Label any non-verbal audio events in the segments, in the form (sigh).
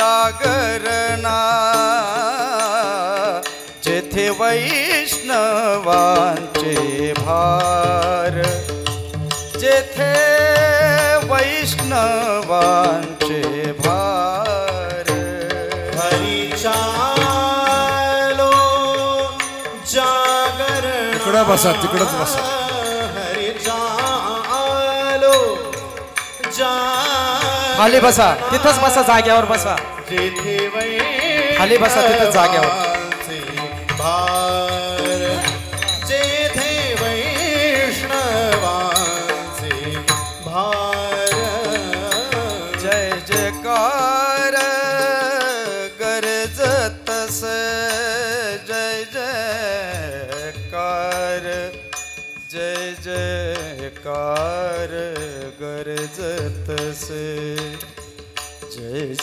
जागरणा जेथे वैष्णवांचे भार जेथे वैष्णवांचे भार हरिचालो जागरण तिकडं बसा, तिकडंच बसा. खाली बसा तिथंच बसा जाग्यावर बसा खाली बसा तिथं जाग्यावर.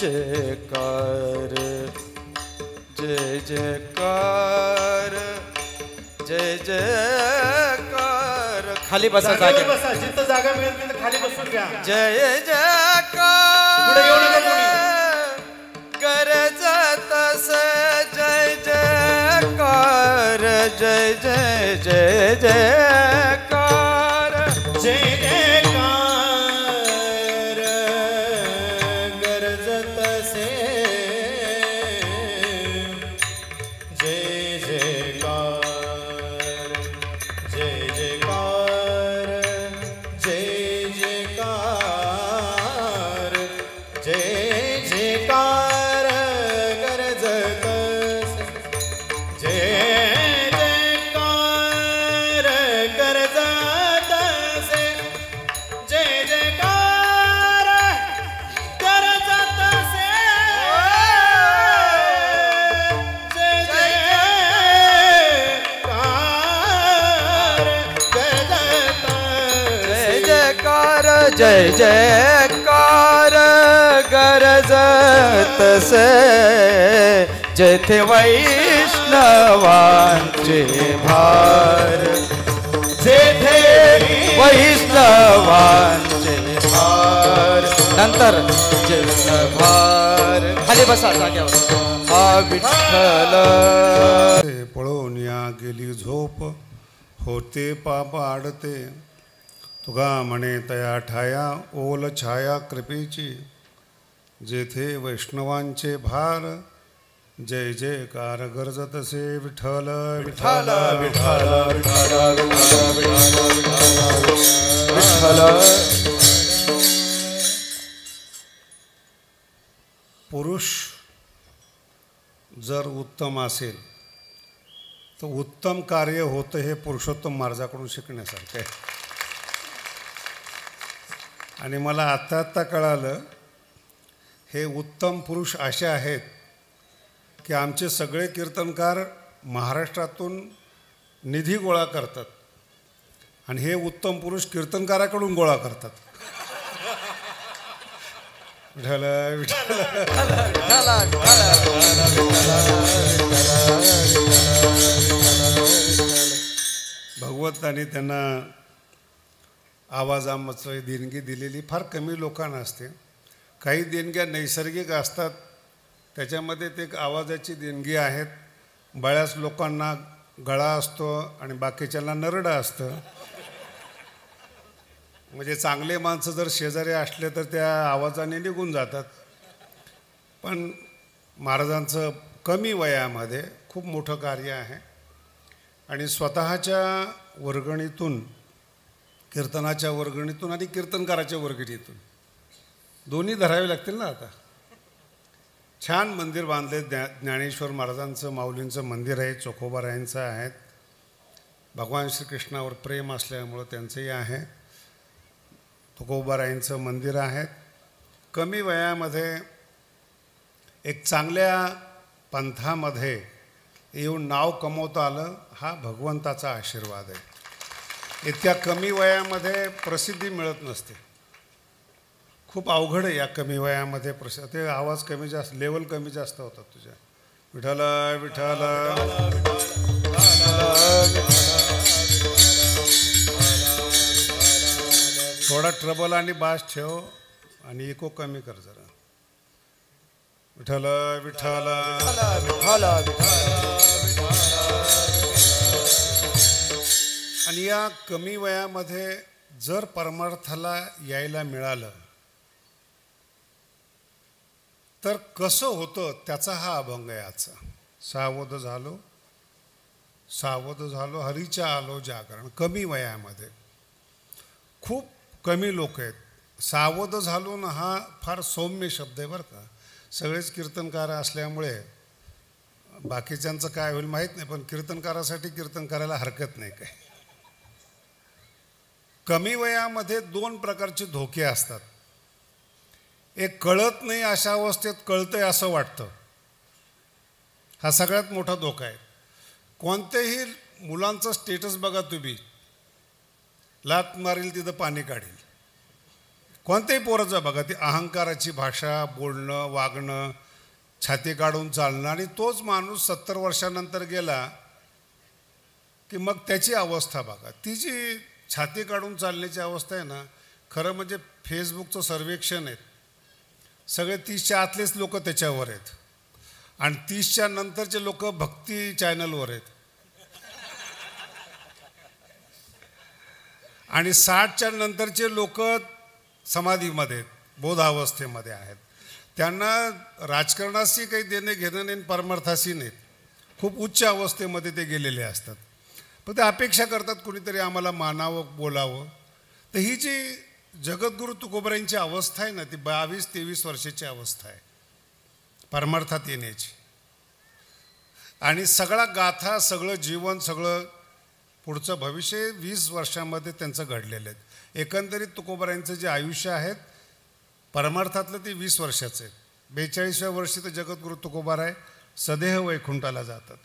जयकार जय जयकार जय जयकार. खाली बसा जागे बसा जिथं जागा मिळेल तिथं खाली बसून घ्या. जय जयकार. नका गरजतस जय जयकार जय जय जय जयकार. जय जयकार जय जयकार जेथे वैष्णवांचे भार. जेथे वैष्णवांचे भार. नंतर भार. खाली बसा जाग्यावर हा विठ्ठल. पळून या गेली झोप. होते पाप आडते. तुगा म्हणे तया ठाया ओल छाया कृपेची। जेथे वैष्णवांचे भार जय जयकार गरजतसे विठ्ठल विठ्ठल विठ्ठल विठ्ठल विठ्ठल। पुरुष जर उत्तम असेल तर उत्तम कार्य होतं हे पुरुषोत्तम महाराजाकडून शिकण्यासारखं आहे. आणि मला आत्ता आत्ता कळालं हे उत्तम पुरुष असे आहेत की आमचे सगळे कीर्तनकार महाराष्ट्रातून निधी गोळा करतात आणि हे उत्तम पुरुष कीर्तनकाराकडून गोळा करतात विठ्ठल विठ्ठल त्यांना आवाजामध्ये देणगी दिलेली फार कमी लोकांना असते. काही देणग्या नैसर्गिक असतात त्याच्यामध्ये ते एक आवाजाची देणगी आहेत. बऱ्याच लोकांना गळा असतो आणि बाकीच्यांना नरडं असतं. म्हणजे चांगले माणसं जर शेजारी असले तर त्या आवाजाने निघून जातात. पण महाराजांचं कमी वयामध्ये खूप मोठं कार्य आहे. आणि स्वतःच्या वर्गणीतून कीर्तनाच्या वर्गणीतून आणि कीर्तनकाराच्या वर्गणीतून. दोन्ही धरावे लागतील ना आता. छान मंदिर बांधले ज्ञा ज्ञानेश्वर महाराजांचं माऊलींचं मंदिर आहे चोखोबारायांचं आहे. भगवान श्रीकृष्णावर प्रेम असल्यामुळं त्यांचंही आहे. तुकोबारायांचं मंदिर आहे. कमी वयामध्ये एक चांगल्या पंथामध्ये येऊन नाव कमवता आलं हा भगवंताचा आशीर्वाद आहे. इतक्या कमी वयामध्ये प्रसिद्धी मिळत नसते. खूप अवघड आहे या कमी वयामध्ये प्रसिद्ध ते आवाज कमी जास्त लेवल कमी जास्त होतात तुझ्या. विठाल विठाल थोडा ट्रबल आणि बास ठेव आणि इको कमी कर जरा. विठाल विठाल आणि या कमी वयामध्ये जर परमार्थाला यायला मिळालं तर कसं होतं त्याचा हा अभंग आहे आजचा. सावध झालो सावध झालो हरीच्या आलो जागरण कमी वयामध्ये. खूप कमी लोक आहेत. सावध झालो ना हा फार सौम्य शब्द आहे बरं का. सगळेच कीर्तनकार असल्यामुळे बाकीच्यांचं काय होईल माहीत नाही पण कीर्तनकारासाठी कीर्तन करायला हरकत नाही काय कमी वयामध्ये दोन प्रकारचे धोके असतात. एक कळत नाही अशा अवस्थेत कळतंय असं वाटतं. हा सगळ्यात मोठा धोका आहे. कोणत्याही मुलांचं स्टेटस बघा तुम्ही. लात मारील तिथं पाणी काढील. कोणत्याही पोराचं बघा ती अहंकाराची भाषा बोलणं वागणं छाती काढून चालणं आणि तोच माणूस सत्तर वर्षानंतर गेला की मग त्याची अवस्था बघा. ती जी छाती काढून चालण्याची अवस्था आहे ना खरं म्हणजे फेसबुकचं सर्वेक्षण आहे. सगळे तीसच्या आतलेच लोक त्याच्यावर आहेत. आणि तीसच्या नंतरचे लोक भक्ती चॅनलवर आहेत. आणि साठच्या नंतरचे लोक समाधीमध्ये आहेत, बोधावस्थेमध्ये आहेत. त्यांना राजकारणाशी काही देणे घेणं नाही आणि परमार्थाशी नाहीत. खूप उच्च अवस्थेमध्ये ते गेलेले असतात. पण ते अपेक्षा करतात कुणीतरी आम्हाला मानावं बोलावं. तर ही जी जगद्गुरु तुकोबऱ्यांची अवस्था आहे ना ती बावीस तेवीस वर्षाची अवस्था आहे. परमार्थात येण्याची. आणि सगळा गाथा सगळं जीवन सगळं पुढचं भविष्य वीस वर्षामध्ये त्यांचं घडलेलं आहे. एकंदरीत तुकोबऱ्यांचं जे आयुष्य आहेत परमार्थातलं ते वीस वर्षाचं आहे. बेचाळीसव्या वर्षी तर जगद्गुरु तुकोबार आहे सदेह वैकुंठाला जातात.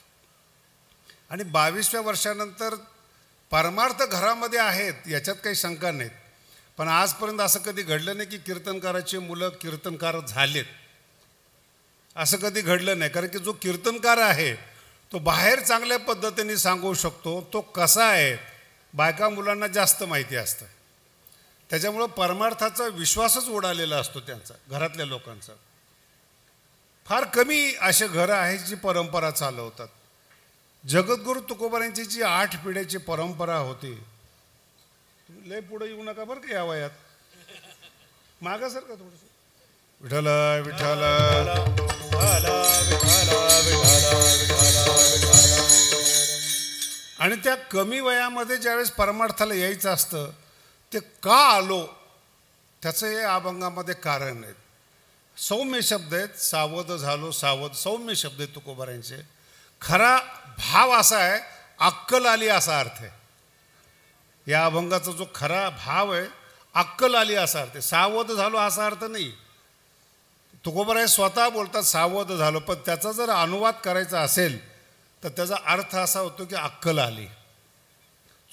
आणि बावीसव्या वर्षानंतर परमार्थ घरामध्ये आहेत याच्यात काही शंका नाहीत. पण आजपर्यंत असं कधी घडलं नाही की कीर्तनकाराची मुलं कीर्तनकार झालेत. असं कधी घडलं नाही कारण की जो कीर्तनकार आहे तो बाहेर चांगल्या पद्धतीने सांगू शकतो तो कसा आहे बायका मुलांना जास्त माहिती असतं. त्याच्यामुळं परमार्थाचा विश्वासच उडालेला असतो त्यांचा घरातल्या लोकांचा. फार कमी असे घरं आहेत जी परंपरा चालवतात. जगद्गुरु तुकोबारांची जी आठ पिढ्याची परंपरा होती लय पुढे येऊ नका बरं का या वयात. मागासारखं थोडस. विठ्ठल विठ्ठल. आणि त्या कमी वयामध्ये ज्यावेळेस परमार्थाला यायचं असतं ते का आलो त्याचं हे अभंगामध्ये कारण आहे. सौम्य शब्द आहेत सावध झालो सावध सौम्य शब्द आहेत तुकोबारांचे खरा भाव असा आहे अक्कल आली असा अर्थ आहे. या अभंगाचा जो खरा भाव आहे अक्कल आली असा अर्थ आहे. सावध झालो असा अर्थ नाही. तुकोबराय स्वतः बोलतात सावध झालो. पण त्याचा जर अनुवाद करायचा असेल तर त्याचा अर्थ असा होतो की अक्कल आली.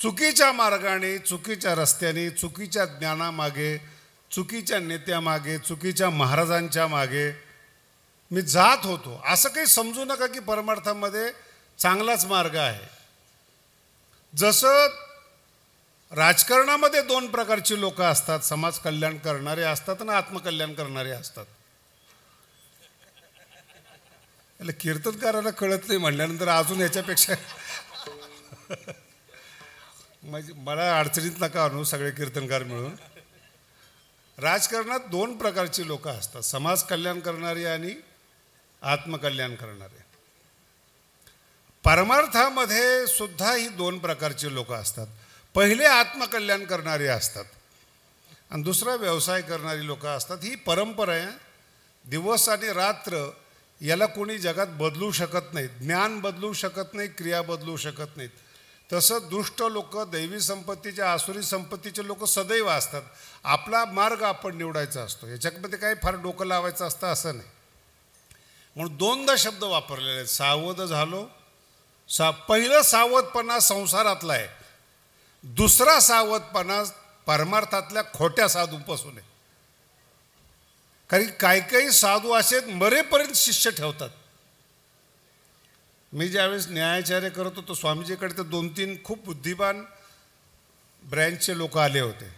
चुकीच्या मार्गाने चुकीच्या रस्त्याने चुकीच्या ज्ञानामागे चुकीच्या नेत्यामागे चुकीच्या महाराजांच्या मागे मी जात होतो. असं काही समजू नका की परमार्थामध्ये चांगलाच मार्ग आहे. जसं राजकारणामध्ये दोन प्रकारची लोक असतात समाज कल्याण करणारे असतात आणि आत्मकल्याण करणारे असतात. याला कीर्तनकाराला कळत नाही म्हणल्यानंतर अजून याच्यापेक्षा म्हणजे मला अडचणीत नका आणू सगळे कीर्तनकार मिळून. राजकारणात दोन प्रकारची लोक असतात समाज कल्याण करणारी आणि आत्मकल्याण करणारे. परमार्थामध्ये सुद्धा ही दोन प्रकारची लोक असतात. पहिले आत्मकल्याण करणारी असतात. आणि दुसरा व्यवसाय करणारी लोक असतात. ही परंपरा आहे. दिवस आणि रात्र याला कोणी जगात बदलू शकत नाहीत ज्ञान बदलू शकत नाही क्रिया बदलू शकत नाहीत. तसं दुष्ट लोक दैवी संपत्तीचे आसुरी संपत्तीचे लोक सदैव असतात. आपला मार्ग आपण निवडायचा असतो. याच्यामध्ये काही फार डोकं लावायचं असतं असं नाही. म्हणून दोनदा शब्द वापरलेले आहेत. सावध झालो सा पहिलं सावधपणा संसारातला आहे दुसरा सावधपणा परमार्थातल्या खोट्या साधूपासून आहे. कारण काही काही साधू असे मरेपर्यंत शिष्य ठेवतात. मी ज्यावेळेस न्यायाचार्य करत होतो स्वामीजीकडे तर दोन तीन खूप बुद्धिमान ब्रँचचे लोक आले होते.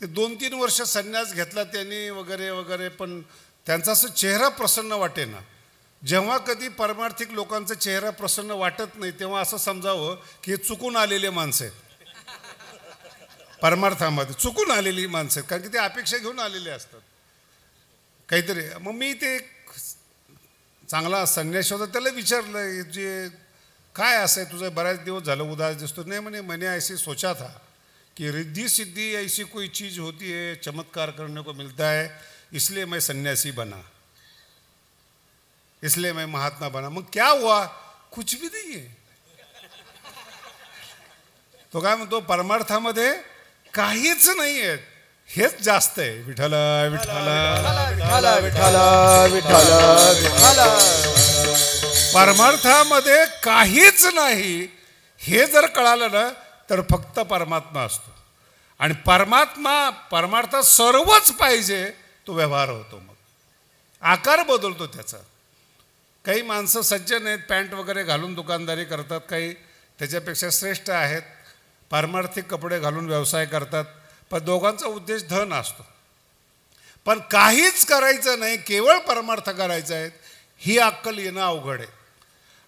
ते दोन तीन वर्ष संन्यास घेतला त्यांनी वगैरे वगैरे पण त्यांचा असं चेहरा प्रसन्न वाटेना. जेव्हा कधी परमार्थिक लोकांचा चेहरा प्रसन्न वाटत नाही तेव्हा असं समजावं की हे चुकून आलेले माणसं आहेत. परमार्थामध्ये चुकून आलेली माणसं आहेत कारण की ते अपेक्षा घेऊन आलेले असतात. काहीतरी मग मी ते चांगला संन्यास होता त्याला विचारलं जे काय असं आहे तुझं बऱ्याच दिवस झालं उदास दिसतो. नाही म्हणे मैंने ऐसे सोचा था कि रिद्धि सिद्धि ऐसी कोई चीज़ होती है चमत्कार करने को मिलता है इसलिए मैं सन्यासी बना. इसलिए मैं महात्मा बना। मग क्या हुआ? कुछ भी नहीं आहे तो काय म्हणतो परमार्थामध्ये काहीच नाही आहे. हेच जास्त आहे. विठ्ठल विठ्ठल विठ्ठल विठ्ठल विठ्ठल विठ्ठल. परमार्थामध्ये काहीच नाही. हे जर कळालं ना तर फक्त परमात्मा असतो. आणि परमात्मा परमार्थ सर्वच पाहिजे तो व्यवहार होतो मग. आकार बदलतो त्याचा. काही माणसं सज्जन आहेत पॅन्ट वगैरे घालून दुकानदारी करतात काही त्याच्यापेक्षा श्रेष्ठ आहेत पारमार्थिक कपडे घालून व्यवसाय करतात. पण दोघांचा उद्देश धन असतो. पण काहीच करायचं नाही केवळ परमार्थ करायचा आहे ही अक्कल येणं अवघड आहे.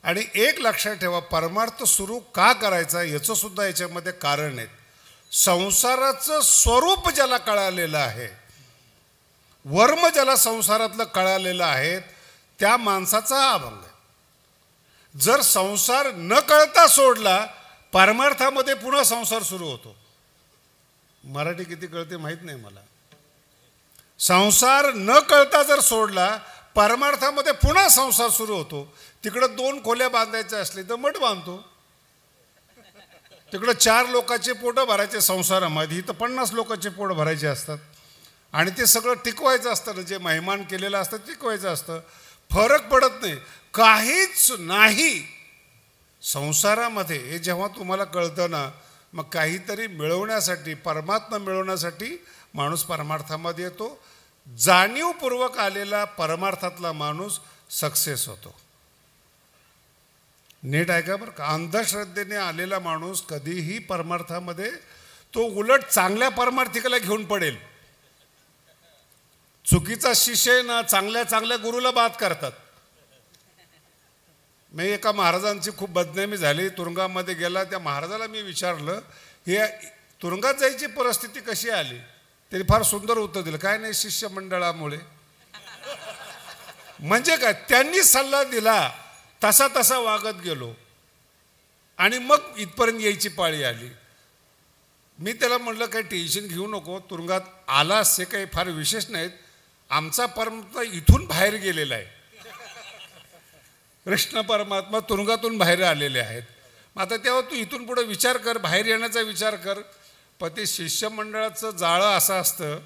आणि एक लक्षात ठेवा परमार्थ सुरू का करायचा याचं सुद्धा याच्यामध्ये कारण आहे संसाराचं स्वरूप ज्याला कळालेलं आहे वर्म ज्याला संसारातलं कळालेलं आहे त्या माणसाचा हा अभंग आहे. जर संसार न कळता सोडला परमार्थामध्ये पुन्हा संसार सुरू होतो. मराठी किती कळते माहीत नाही मला. संसार न कळता जर सोडला परमार्थामध्ये पुन्हा संसार सुरू होतो. तिकडं दोन खोल्या बांधायच्या असले तर मठ बांधतो. तिकडं चार लोकांचे पोटं भरायचे संसारामध्ये तर पन्नास लोकांचे पोट भरायचे असतात. आणि ते सगळं टिकवायचं असतं ना जे मेहमान केलेलं असतं टिकवायचं असतं. फरक पडत नाही. काहीच नाही. संसारामध्ये हे जेव्हा तुम्हाला कळतं ना मग काहीतरी मिळवण्यासाठी परमात्मा मिळवण्यासाठी माणूस परमार्थामध्ये येतो. जाणीवपूर्वक आलेला परमार्थातला माणूस सक्सेस होतो. नीट आहे का बरं का. अंधश्रद्धेने आलेला माणूस कधीही परमार्थामध्ये तो उलट चांगल्या परमार्थिकाला घेऊन पडेल. चुकीचा शिष्य ना चांगल्या चांगल्या गुरुला बाद करतात. मी एका महाराजांची खूप बदनामी झाली. तुरुंगामध्ये गेला त्या महाराजाला मी विचारलं हे तुरुंगात जायची परिस्थिती कशी आली? त्यांनी फार सुंदर उत्तर दिलं काय नाही शिष्यमंडळामुळे म्हणजे काय? त्यांनी सल्ला दिला तसा तसा वागत गेलो. आणि मग इथपर्यंत यायची पाळी आली. मी त्याला म्हटलं काही टेन्शन घेऊ नको तुरुंगात आला असे काही फार विशेष नाहीत. आमचा परमात्मा इथून बाहेर गेलेला आहे. कृष्ण परमात्मा तुरुंगातून बाहेर आलेले आहेत. मग आता तेव्हा तू इथून पुढे विचार कर बाहेर येण्याचा विचार कर. पण ते शिष्यमंडळाचं जाळं असं असतं.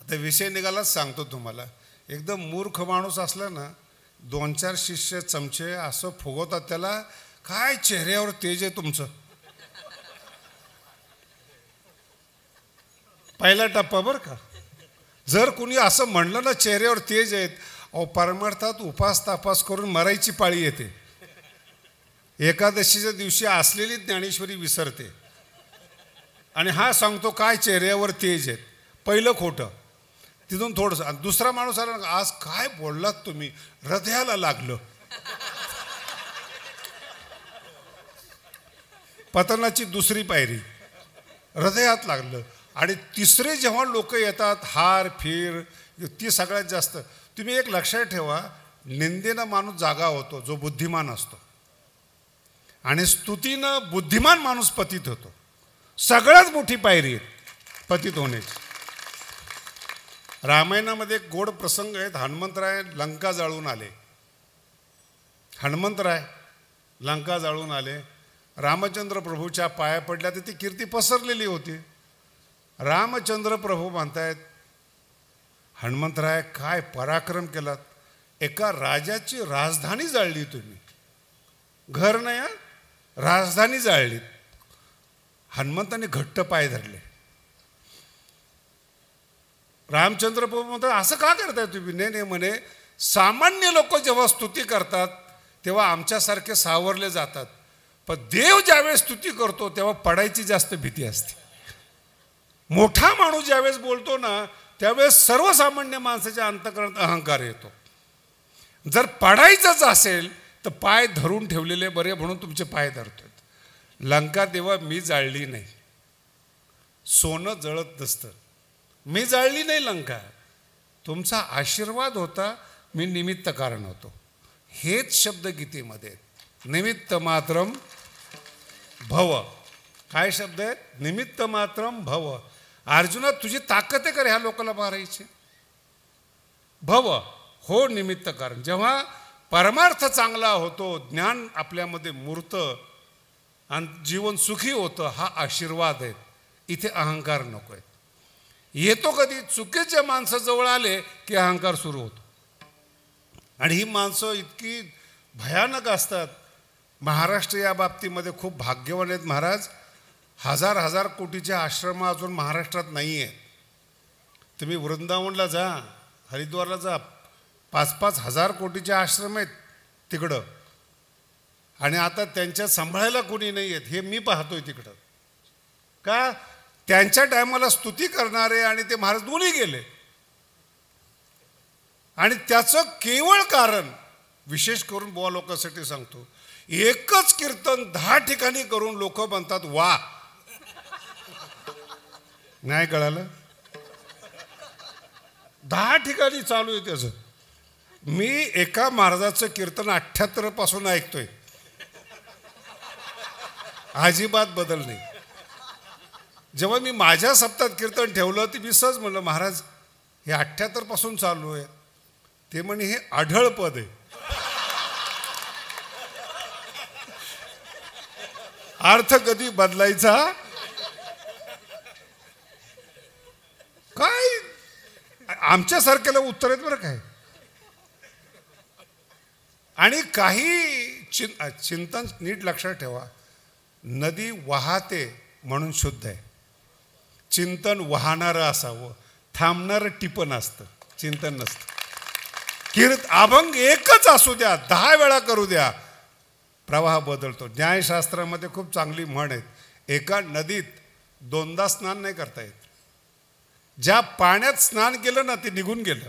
आता विषय निघालाच सांगतो तुम्हाला. एकदम मूर्ख माणूस असला ना दोन चार शिष्य चमचे असं फुगवतात त्याला काय चेहऱ्यावर तेज आहे तुमचं? पहिला टप्पा बरं का? जर कुणी असं म्हणलं ना चेहऱ्यावर तेज आहेत अहो परमार्थात उपास तापास करून मरायची पाळी येते. एकादशीच्या दिवशी असलेली ज्ञानेश्वरी विसरते. आणि हा सांगतो काय चेहऱ्यावर तेज आहेत. पहिलं खोटं. तिथून थोडंसं आणि दुसरा माणूस आला ना, आज काय बोललात तुम्ही? हृदयाला लागलं. पतनाची दुसरी पायरी. हृदयात लागलं. आणि तिसरे जेव्हा लोक येतात हार फिर ती सगळ्यात जास्त. तुम्ही एक लक्षात ठेवा निंदेनं माणूस जागा होतो जो बुद्धिमान असतो. आणि स्तुतीनं बुद्धिमान माणूस पतित होतो. सगळ्यात मोठी पायरी आहे पतित होण्याची. रामायणामध्ये एक गोड प्रसंग आहेत हनुमंतराय लंका जाळून आले. हनुमंतराय लंका जाळून आले. रामचंद्र प्रभूच्या पाया पडल्या तर ती कीर्ती पसरलेली होती. रामचंद्र प्रभू म्हणतायत हनुमंतराय काय पराक्रम केलात? एका राजाची राजधानी जाळली तुम्ही. घर नाही राजधानी जाळली. हनुमंताने घट्ट पाय धरले. रामचंद्र प्रभू म्हणतात असं का करताय तुम्ही? नाही नाही म्हणे सामान्य लोक जेव्हा स्तुती करतात तेव्हा आमच्यासारखे सावरले जातात. पण देव ज्यावेळेस स्तुती करतो तेव्हा पडायची जास्त भीती असते. मोठा माणूस ज्यावेळेस बोलतो ना त्यावेळेस सर्वसामान्य माणसाच्या अंतकरणात अहंकार येतो. जर पडायचंच असेल तर पाय धरून ठेवलेले बरे म्हणून तुमचे पाय धरतोय लंका तेव्हा मी जाळली नाही. सोनं जळत नसतं. मी जाळली नाही लंका. तुमचा आशीर्वाद होता मी निमित्त कारण होतो. हेच शब्द गीतेमध्ये आहेत. निमित्त मात्रम भव. काय शब्द आहेत? निमित्त मात्रम भव. अर्जुना तुझी ताकद आहे का ह्या लोकांना मारायची? भव हो निमित्त कारण. जेव्हा परमार्थ चांगला होतो ज्ञान आपल्यामध्ये मूर्त आणि जीवन सुखी होतं हा आशीर्वाद आहे. इथे अहंकार नको आहे. येतो कधी चुकीच्या माणसाजवळ आले की अहंकार सुरू होतो. आणि ही माणसं इतकी भयानक असतात. महाराष्ट्र या बाबतीमध्ये खूप भाग्यवान आहेत महाराज. हजार हजार कोटीचे आश्रम अजून महाराष्ट्रात नाही आहेत तुम्ही वृंदावनला जा हरिद्वारला जा पाच पाच हजार कोटीचे आश्रम आहेत तिकडं. आणि आता त्यांच्या सांभाळायला कोणी नाही आहेत हे मी पाहतोय तिकडं. का? त्यांच्या टायमाला स्तुती करणारे आणि ते महाराज दोन्ही गेले. आणि त्याचं केवळ कारण विशेष करून बुवा लोकांसाठी सांगतो एकच कीर्तन दहा ठिकाणी करून लोक म्हणतात वा नाही कळालं? दहा ठिकाणी चालू आहे त्याचं. मी एका महाराजाचं कीर्तन अठ्ठ्याहत्तरपासून ऐकतोय. अजिबात बदल नाही. जेव्हा मी माझ्या सप्तात कीर्तन ठेवलं ते मी सहज म्हणलं महाराज हे अठ्ठ्याहत्तरपासून चालू आहे. ते म्हणे हे आढळ पद आहे. अर्थ कधी बदलायचा काय आमच्यासारख्याला उत्तर आहेत बरं काय. आणि काही चिं चिंतन नीट लक्षात ठेवा. नदी वाहते म्हणून शुद्ध आहे. चिंतन वाहणारं असावं. थांबणारं टिपण असतं चिंतन नसतं. कीर्त अभंग एकच असू द्या दहा वेळा करू द्या. प्रवाह बदलतो. न्यायशास्त्रामध्ये खूप चांगली म्हण आहेत. एका नदीत दोनदा स्नान नाही करता येत. ज्या पाण्यात स्नान केलं ना ते निघून गेलं.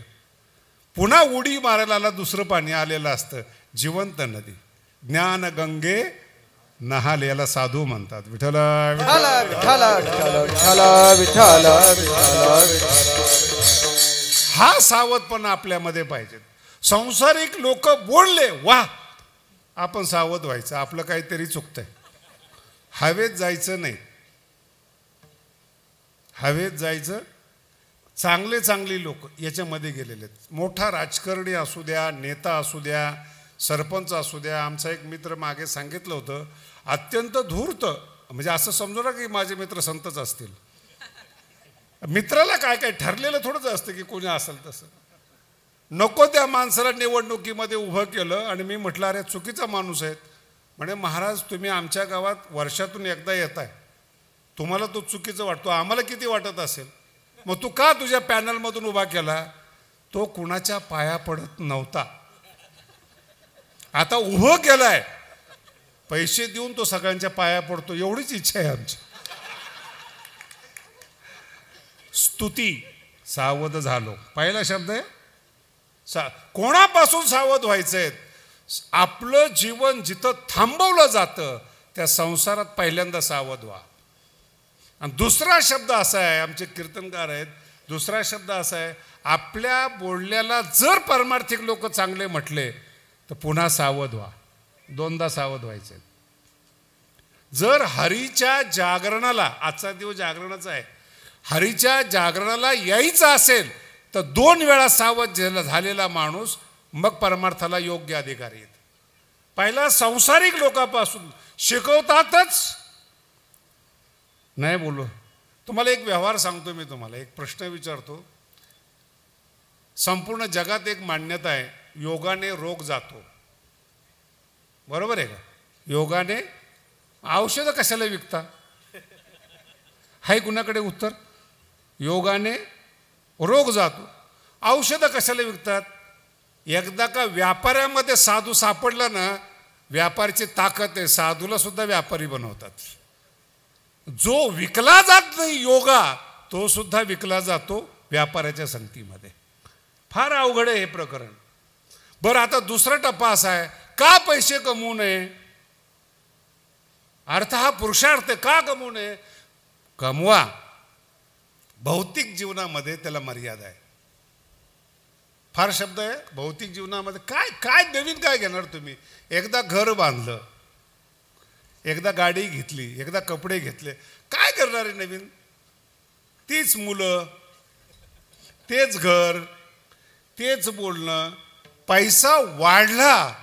पुन्हा उडी मारायला आला दुसरं पाणी आलेलं असतं. जिवंत नदी. ज्ञान गंगे नहाल याला साधू म्हणतात. विठ्ठल हा सावधपणा आपल्यामध्ये पाहिजे. संसारिक लोक बोलले वा आपण सावध व्हायचं. आपलं काहीतरी चुकतंय. हवेत जायचं नाही. हवेत जायचं चांगले चांगली लोक याच्यामध्ये गेलेले आहेत. मोठा राजकारणी असू द्या नेता असू द्या सरपंच असू द्या आमचा एक मित्र मागे सांगितलं होतं अत्यंत धूर्त म्हणजे असं समजू ना की माझे मित्र संतच असतील. मित्राला काय काय ठरलेलं थोडंच असतं की कोणी असेल तसं. नको त्या माणसाला निवडणुकीमध्ये उभं केलं आणि मी म्हटलं अरे चुकीचा माणूस आहेत. म्हणे महाराज तुम्ही आमच्या गावात वर्षातून एकदा येत आहे तुम्हाला तो चुकीचं वाटतो. आम्हाला किती वाटत असेल? मग तू का तुझ्या पॅनलमधून उभा केला? तो कुणाच्या पाया पडत नव्हता. आता उभं केलाय. पैसे देऊन तो सगळ्यांच्या पाया पडतो. एवढीच इच्छा आहे आमची. स्तुती सावध झालो. पहिला शब्द आहे सा कोणापासून सावध व्हायचंय? आपलं जीवन जिथं थांबवलं जातं त्या संसारात पहिल्यांदा सावध व्हा. आणि दुसरा शब्द असा आहे आमचे कीर्तनकार आहेत दुसरा शब्द असा आहे आपल्या बोलण्याला जर परमार्थिक लोक चांगले म्हटले तर पुन्हा सावध व्हा. दोनदा सावध व्हायचे. जर हरीच्या जागरणाला आजचा दिवस जागरणाचा आहे हरीच्या जागरणाला यायचं असेल तर दोन वेळा सावध झालेला माणूस मग परमार्थाला योग्य अधिकारी आहेत. पहिला संसारिक लोकांपासून शिकवतातच. नाही बोलू तुम्हाला एक व्यवहार सांगतो मी तुम्हाला एक प्रश्न विचारतो. संपूर्ण जगात एक मान्यता आहे योगाने रोग जातो. बरोबर आहे का? योगाने औषधं कशाला विकता? हाय कुणाकडे उत्तर? योगाने रोग जातो. औषधं कशाला विकतात? एकदा का व्यापाऱ्यामध्ये साधू सापडला ना व्यापारीची ताकद आहे साधूला सुद्धा व्यापारी बनवतात. जो विकला जात नाही योगा तो सुद्धा विकला जातो व्यापाऱ्याच्या संगतीमध्ये. फार अवघड आहे हे प्रकरण. बरं आता दुसरा टप्पा असा आहे का पैसे कमवू नये? अर्थ हा पुरुषार्थ का कमवू नये? कमवा. भौतिक जीवनामध्ये त्याला मर्यादा आहे. फार शब्द आहे भौतिक जीवनामध्ये काय काय नवीन काय घेणार तुम्ही? एकदा घर बांधलं एकदा गाडी घेतली एकदा कपडे घेतले. काय करणार आहे नवीन? तीच मुलं तेच घर तेच बोलणं पैसा वाढला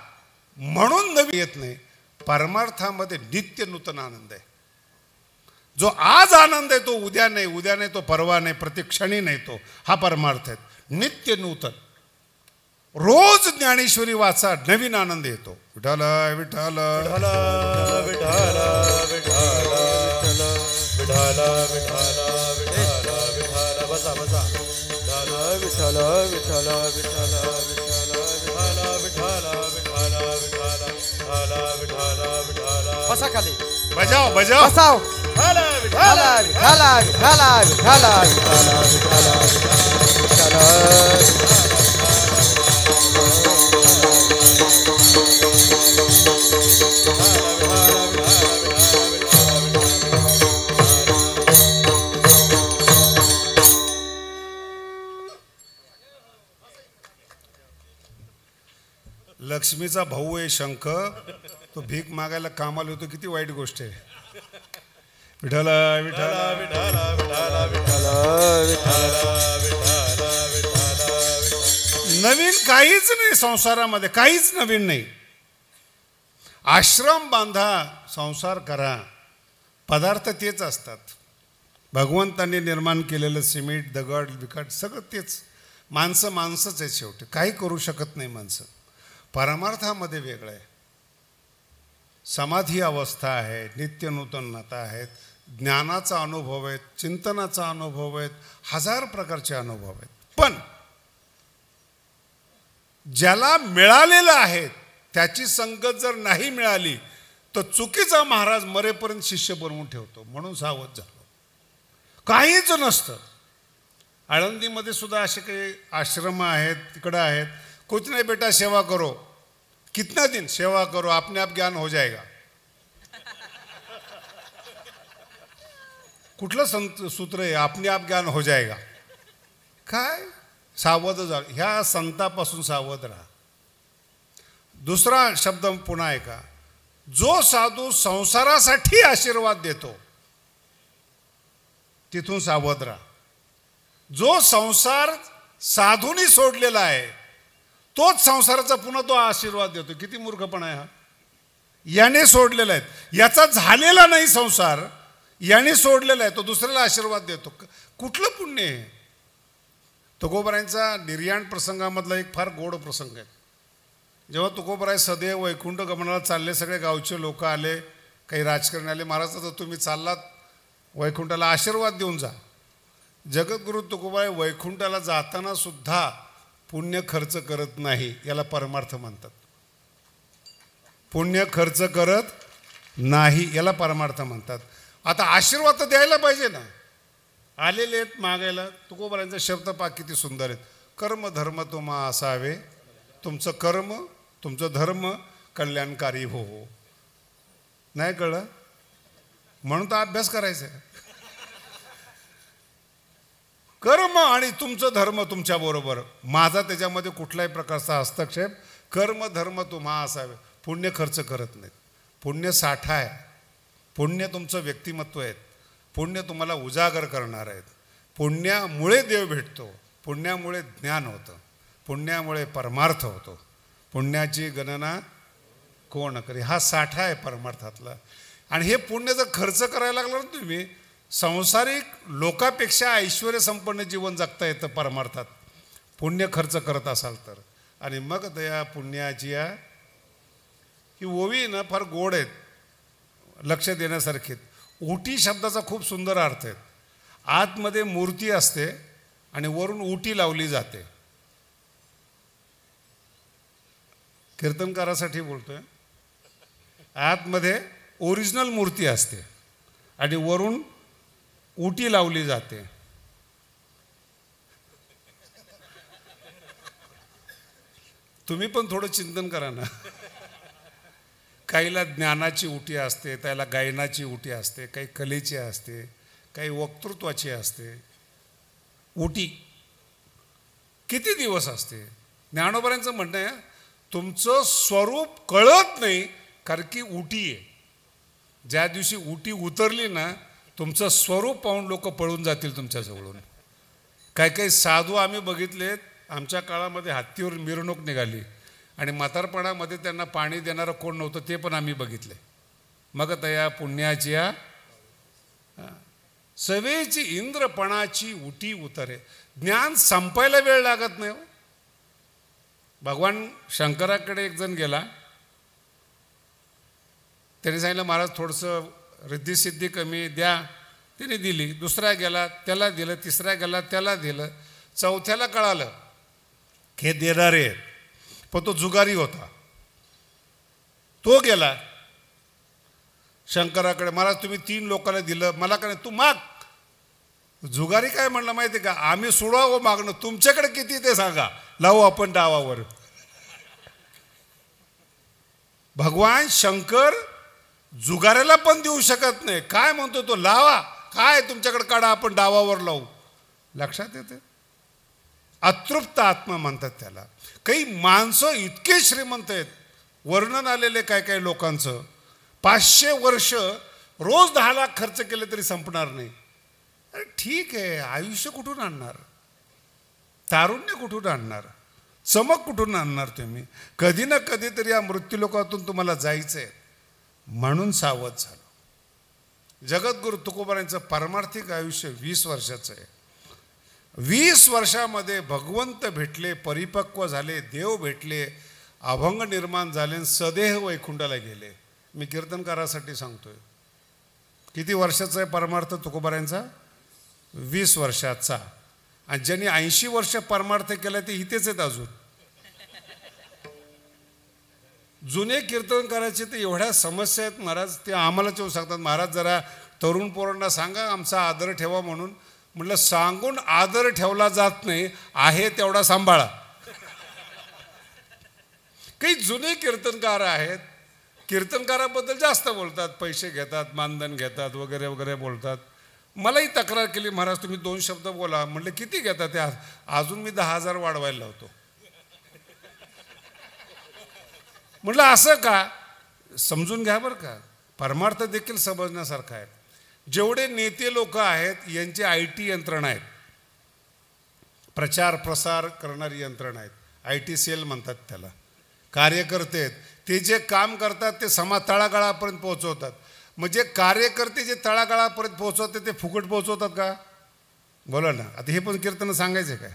म्हणून नवीन येत नाही. परमार्थामध्ये नित्य नूतन आनंद आहे. जो आज आनंद आहे तो उद्या नाही उद्या नाही तो परवा नाही प्रतिक्षणी नाही तो. हा परमार्थ आहे. नित्य नूतन. रोज ज्ञानेश्वरी वाचा नवीन आनंद येतो विठाल विठाल विठाल विठाल विठाल विठाल विठाल बसा विठाल विठाल बसा खाली बजाव बजाव बसाव विठाल विठाल विठाल विठाल विठाल विठाल विठाल लक्ष्मीचा भाऊ आहे शंख तो भीक मागायला कामाला होतो किती वाईट गोष्ट आहे. विठाला विठाला विठाला विठाला विठाला विठाला नवीन काहीच नाही संसारामध्ये काहीच नवीन नाही. आश्रम बांधा संसार करा. पदार्थ तेच असतात. भगवंतांनी निर्माण केलेलं सिमेंट दगड बिकट सगळं तेच. माणसं माणसंच आहे शेवटी. काही करू शकत नाही माणसं. परमार्थामध्ये वेगळं आहे. समाधी अवस्था आहे नित्य नूतनता आहेत ज्ञानाचा अनुभव आहेत चिंतनाचा अनुभव आहेत हजार प्रकारचे अनुभव आहेत. पण ज्याला मिळालेलं आहे त्याची संगत जर नाही मिळाली तर चुकीचा महाराज मरेपर्यंत शिष्य बनवून ठेवतो म्हणून सावध झालो. काहीच नसतं. आळंदीमध्ये सुद्धा असे काही आश्रम आहेत तिकडं आहेत कुछ नाही बेटा सेवा करो। कितना दिन सेवा करो अपने आप ज्ञान हो जाएगा। कुठलं संत सूत्र आहे आपने आप ज्ञान हो जाएगा। काय? सावध जा. ह्या संतापासून सावध राहा. दुसरा शब्द पुन्हा ऐका. जो साधू संसारासाठी आशीर्वाद देतो तिथून सावध राहा. जो संसार साधूनी सोडलेला आहे तोच संसाराचा पुन्हा तो आशीर्वाद देतो. किती मूर्खपणा आहे हा. याने सोडलेला आहे. याचा झालेला नाही संसार याने सोडलेला आहे. तो दुसऱ्याला आशीर्वाद देतो. कुठलं पुण्य आहे? तुकोबरायांचा निर्याण प्रसंगामधला एक फार गोड प्रसंग आहे. जेव्हा तुकोबराय सदैव वैकुंठ गमनाला चालले सगळे गावचे लोक आले काही राजकारणी आले महाराज तर तुम्ही चाललात वैकुंठाला आशीर्वाद देऊन जा. जगद्गुरु तुकोबाई वैकुंठाला जाताना सुद्धा पुण्य खर्च करत नाही याला परमार्थ म्हणतात. पुण्य खर्च करत नाही याला परमार्थ म्हणतात. आता आशीर्वाद तर द्यायला पाहिजे ना. आलेले आहेत मागायला तुकोबारांचा शब्द पा किती सुंदर आहेत. कर्म धर्म तुम्हा असावे. तुमचं कर्म तुमचं धर्म कल्याणकारी हो हो. नाही कळलं? म्हणून तर अभ्यास करायचा आहे. कर्म आणि तुमचं धर्म तुमच्या बरोबर. माझा त्याच्यामध्ये कुठल्याही प्रकारचा हस्तक्षेप कर्म धर्म तुम्हा असावे. पुण्य खर्च करत नाहीत. पुण्य साठा आहे. पुण्य तुमचं व्यक्तिमत्व आहे. पुण्य तुम्हाला उजागर करणार आहेत. पुण्यामुळे देव भेटतो. पुण्यामुळे ज्ञान होतं. पुण्यामुळे परमार्थ होतो. पुण्याची गणना कोण करी? हा साठा आहे परमार्थातला. आणि हे पुण्य जर खर्च करायला लागला ना तुम्ही संसारिक लोकापेक्षा ऐश्वर्यसंपन्न जीवन जगता येतं परमार्थात. पुण्य खर्च करत असाल तर. आणि मग त्या पुण्याची या ही ओवी ना फार गोड आहेत. लक्ष देण्यासारखी उटी शब्दाचा खूप सुंदर अर्थ आहे. आतमध्ये मूर्ती असते आणि वरून उटी लावली जाते. कीर्तनकारासाठी बोलतोय. आतमध्ये ओरिजिनल मूर्ती असते. आणि वरून उटी लावली जाते. तुम्ही पण थोडं चिंतन करा ना. काहीला ज्ञानाची उटी असते त्याला गायनाची उटी असते काही कलेची असते काही वक्तृत्वाची असते. उटी किती दिवस असते? ज्ञानोबऱ्यांचं म्हणणं आहे तुमचं स्वरूप कळत नाही कारण की उटी आहे. ज्या दिवशी उटी उतरली ना तुमचं स्वरूप पाहून लोक पळून जातील तुमच्याजवळून काही काही साधू आम्ही बघितलेत आमच्या काळामध्ये हत्तीवर मिरवणूक निघाली. आणि म्हातारपणामध्ये त्यांना पाणी देणारं कोण नव्हतं ते पण आम्ही बघितले. मग तया पुण्याच्या सवेची इंद्रपणाची उटी उतरे. ज्ञान संपायला वेळ लागत नाही हो. भगवान शंकराकडे एक जण गेला. त्याने सांगितलं महाराज थोडंसं रिद्धीसिद्धी कमी द्या. त्याने दिली दुसरा गेला त्याला दिलं तिसरा गेला त्याला दिलं. चौथ्याला कळालं हे देणारे आहेत. पण तो जुगारी होता. तो गेला शंकराकडे मला तुम्ही तीन लोकांना दिलं मला काय नाही तू माग. जुगारी काय म्हणलं माहिती का? आम्ही सोडावं मागणं तुमच्याकडे किती ते सांगा. लावू आपण डावावर. भगवान शंकर जुगाऱ्याला पण देऊ शकत नाही. काय म्हणतो तो? लावा. काय तुमच्याकडे काढा आपण डावावर लावू. लक्षात येते अतृप्त आत्मा म्हणतात त्याला. काही माणसं इतके श्रीमंत आहेत. वर्णन आलेले काय काय लोकांचं. पाचशे वर्ष रोज दहा लाख खर्च केले तरी संपणार नाही. अरे ठीक आहे आयुष्य कुठून आणणार? तारुण्य कुठून आणणार? चमक कुठून आणणार तुम्ही? कधी ना कधीतरी या मृत्यूलोकातून तुम्हाला जायचं आहे म्हणून सावध झालो. जगद्गुरु तुकोबारांचं पारमार्थिक आयुष्य वीस वर्षाचं आहे. वीस वर्षामध्ये भगवंत भेटले परिपक्व झाले देव भेटले अभंग निर्माण झाले आणि सदेह वैकुंठाला गेले. मी कीर्तनकारासाठी सांगतोय. किती वर्षाचा आहे परमार्थ तुकोबारांचा वीस वर्षाचा. आणि ज्यांनी ऐंशी वर्ष परमार्थ केला ते इथेच आहेत अजून. जुने कीर्तनकाराचे ते एवढ्या समस्या आहेत महाराज. ते आम्हालाच येऊ सांगतात महाराज जरा तरुण पोरांना सांगा आमचा आदर ठेवा म्हणून. म्हटलं सांगून आदर ठेवला जात नाही आहे तेवढा सांभाळा. काही जुने कीर्तनकार आहेत कीर्तनकाराबद्दल जास्त बोलतात पैसे घेतात मानधन घेतात वगैरे वगैरे बोलतात. मलाही तक्रार केली महाराज तुम्ही दोन शब्द बोला. म्हटलं किती घेतात ते? अजून मी दहा हजार वाढवायला लावतो. म्हटलं असं का? समजून घ्या बरं का. परमार्थ देखील समजण्यासारखा आहे. जेवढे नेते लोक आहेत यांची आय टी यंत्रणा आहेत. प्रचार प्रसार करणारी यंत्रणा आहेत. आय टी सेल म्हणतात त्याला. कार्यकर्ते आहेत. ते जे काम करतात ते समाज तळागाळापर्यंत पोहोचवतात. म्हणजे कार्यकर्ते जे तळागाळापर्यंत पोहोचवतात ते फुकट पोहोचवतात का? बोला ना. आता हे पण कीर्तन सांगायचं काय?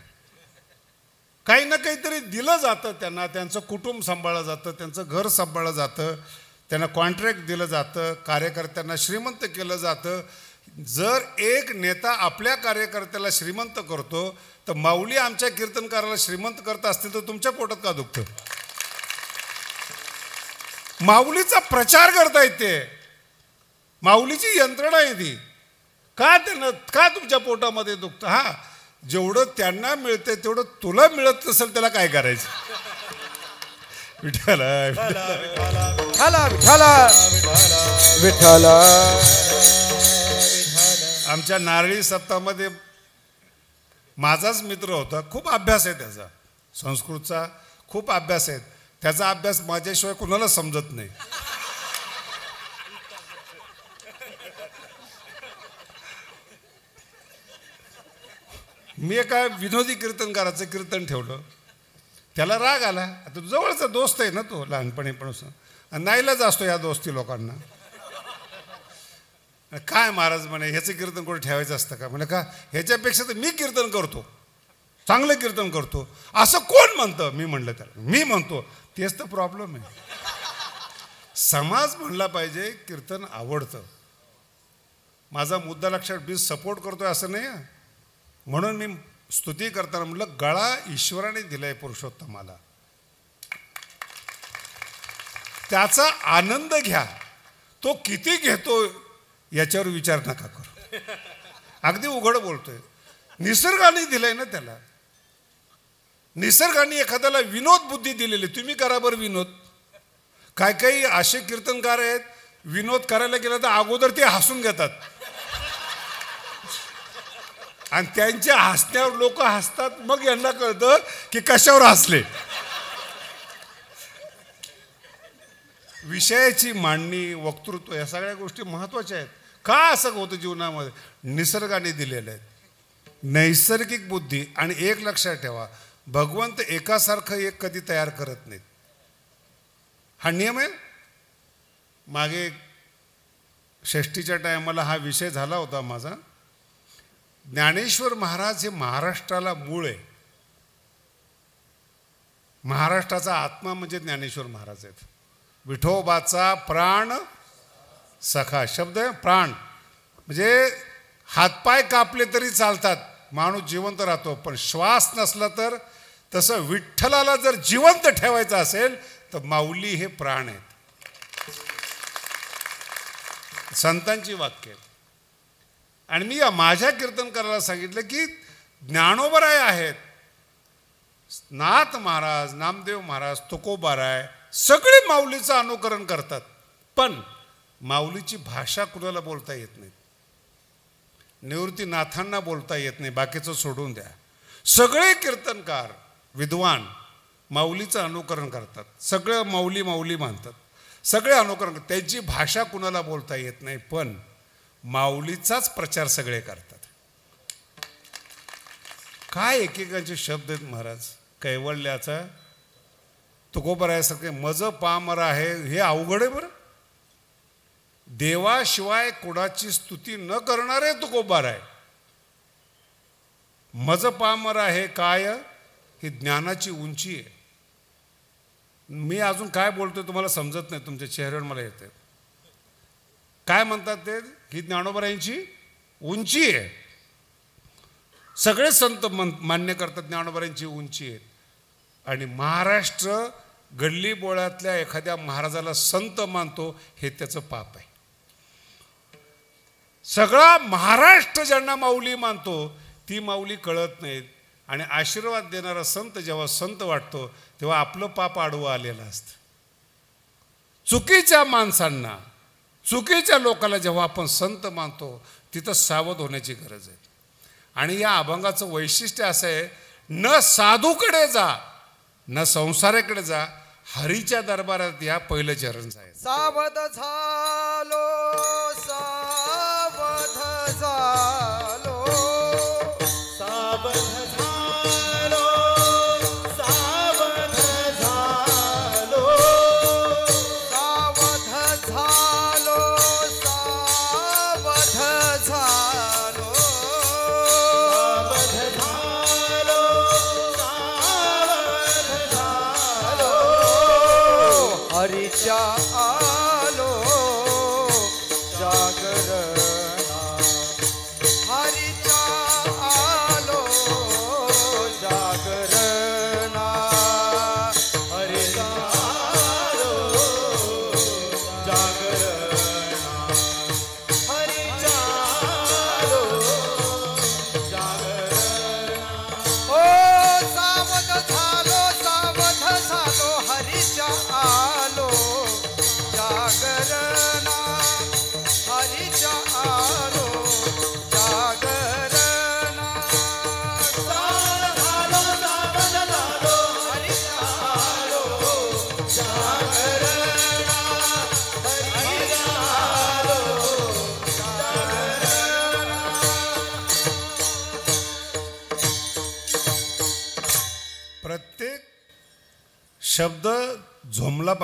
काही ना काहीतरी दिलं जातं त्यांना त्यांचं कुटुंब सांभाळलं जातं त्यांचं घर सांभाळलं जातं त्यांना कॉन्ट्रॅक्ट दिलं जातं कार्यकर्त्यांना श्रीमंत केलं जातं. जर एक नेता आपल्या कार्यकर्त्याला श्रीमंत करतो तर माऊली आमच्या कीर्तनकाराला श्रीमंत करत असतील तर तुमच्या पोटात का दुखतं? माऊलीचा प्रचार करता येते माऊलीची यंत्रणा आहे ती. का त्यांना का तुमच्या पोटामध्ये दुखतं? हा जेवढं त्यांना मिळतंय तेवढं तुला मिळत नसेल त्याला काय करायचं? विठ्ठला विठ्ठला. विठाला विठाला विठाला आमच्या नारळी सप्तामध्ये माझाच मित्र होता. खूप अभ्यास आहे त्याचा. संस्कृतचा खूप अभ्यास आहे. त्याचा अभ्यास माझ्याशिवाय कुणाला समजत नाही. मी एका विनोदी कीर्तनकाराचं कीर्तन ठेवलं. त्याला राग आला. आता जवळचा दोस्त आहे ना तो लहानपणीपासून नाहीलाच नाईलाच असतो या दोस्ती लोकांना. काय महाराज म्हणे ह्याचं कीर्तन कुठे ठेवायचं असतं का? म्हणे का ह्याच्यापेक्षा तर मी कीर्तन करतो. चांगलं कीर्तन करतो. असं कोण म्हणतं? मी म्हणलं त्याला. मी म्हणतो तेच तर प्रॉब्लेम आहे. समाज म्हणला पाहिजे कीर्तन आवडतं. माझा मुद्दा लक्षात मी सपोर्ट करतोय असं नाही म्हणून मी स्तुती करताना म्हटलं गळा ईश्वराने दिलाय पुरुषोत्तमाला. त्याचा आनंद घ्या. तो किती घेतो याच्यावर विचार नका करू. अगदी उघड बोलतोय. निसर्गाने दिलंय ना त्याला. निसर्गाने एखाद्याला विनोद बुद्धी दिलेली. तुम्ही करा बरं विनोद. काय काही असे कीर्तनकार आहेत विनोद करायला गेला तर अगोदर ते हसून घेतात. आणि त्यांच्या हसण्यावर लोक हसतात. मग यांना कळतं की कशावर हसले. विषयाची मांडणी वक्तृत्व या सगळ्या गोष्टी महत्त्वाच्या आहेत. का असं होतं जीवनामध्ये? निसर्गाने दिलेल्या आहेत. नैसर्गिक बुद्धी आणि एक लक्षात ठेवा भगवंत एकासारखं एक कधी तयार करत नाहीत. हा नियम आहे? मागे षष्टीच्या टायमाला हा विषय झाला होता माझा. ज्ञानेश्वर महाराज हे महाराष्ट्राला मूळ आहे. महाराष्ट्राचा आत्मा म्हणजे ज्ञानेश्वर महाराज आहेत. विठोबाचा प्राण सखा शब्द आहे प्राण. म्हणजे हातपाय कापले तरी चालतात. माणूस जिवंत राहतो. पण श्वास नसला तर तसं विठ्ठलाला जर जिवंत ठेवायचं असेल तर माऊली हे प्राण आहेत. संतांची वाक्य आहेत आणि मी माझ्या कीर्तनकाराला सांगितलं की ज्ञानोबराय आहेत. नाथ महाराज नामदेव महाराज तुकोबाराय सगळे माऊलीचं अनुकरण करतात. पण माऊलीची भाषा कुणाला बोलता येत नाही? निवृत्तीनाथांना बोलता येत नाही. बाकीचं सोडून द्या. सगळे कीर्तनकार विद्वान माऊलीचं अनुकरण करतात. सगळं माऊली माऊली मानतात. सगळे अनुकरण करतात. त्यांची भाषा कुणाला बोलता येत नाही? पण माऊलीचाच प्रचार सगळे करतात. काय एकेकांचे शब्द आहेत महाराज? कैवल्याचा तुकोबरायासारखे मज पामर आहे हे अवघड आहे बरं. देवाशिवाय कुणाची स्तुती न करणारे तुकोबार आहे मज पामर आहे काय? ही ज्ञानाची उंची आहे. मी अजून काय बोलतोय तुम्हाला समजत नाही तुमच्या चेहऱ्यावर मला येते काय म्हणतात ते? ही ज्ञानोबरायांची उंची आहे. सगळे संत मन- मान्य करतात ज्ञानोबरायांची उंची आहे. आणि महाराष्ट्र गल्ली बोळातल्या एखाद्या महाराजाला संत मानतो हे त्याचं पाप आहे. सगळा महाराष्ट्र ज्यांना माऊली मानतो ती माऊली कळत नाहीत. आणि आशीर्वाद देणारा संत जेव्हा संत वाटतो तेव्हा आपलं पाप आडवं आलेलं असतं. चुकीच्या माणसांना चुकीच्या लोकाला जेव्हा आपण संत मानतो तिथं सावध होण्याची गरज आहे. आणि या अभंगाचं वैशिष्ट्य असं आहे न साधूकडे जा न संसाराकडे जा हरीच्या दरबारात या पहिलं चरण आहे सावध झालो सावध झालो.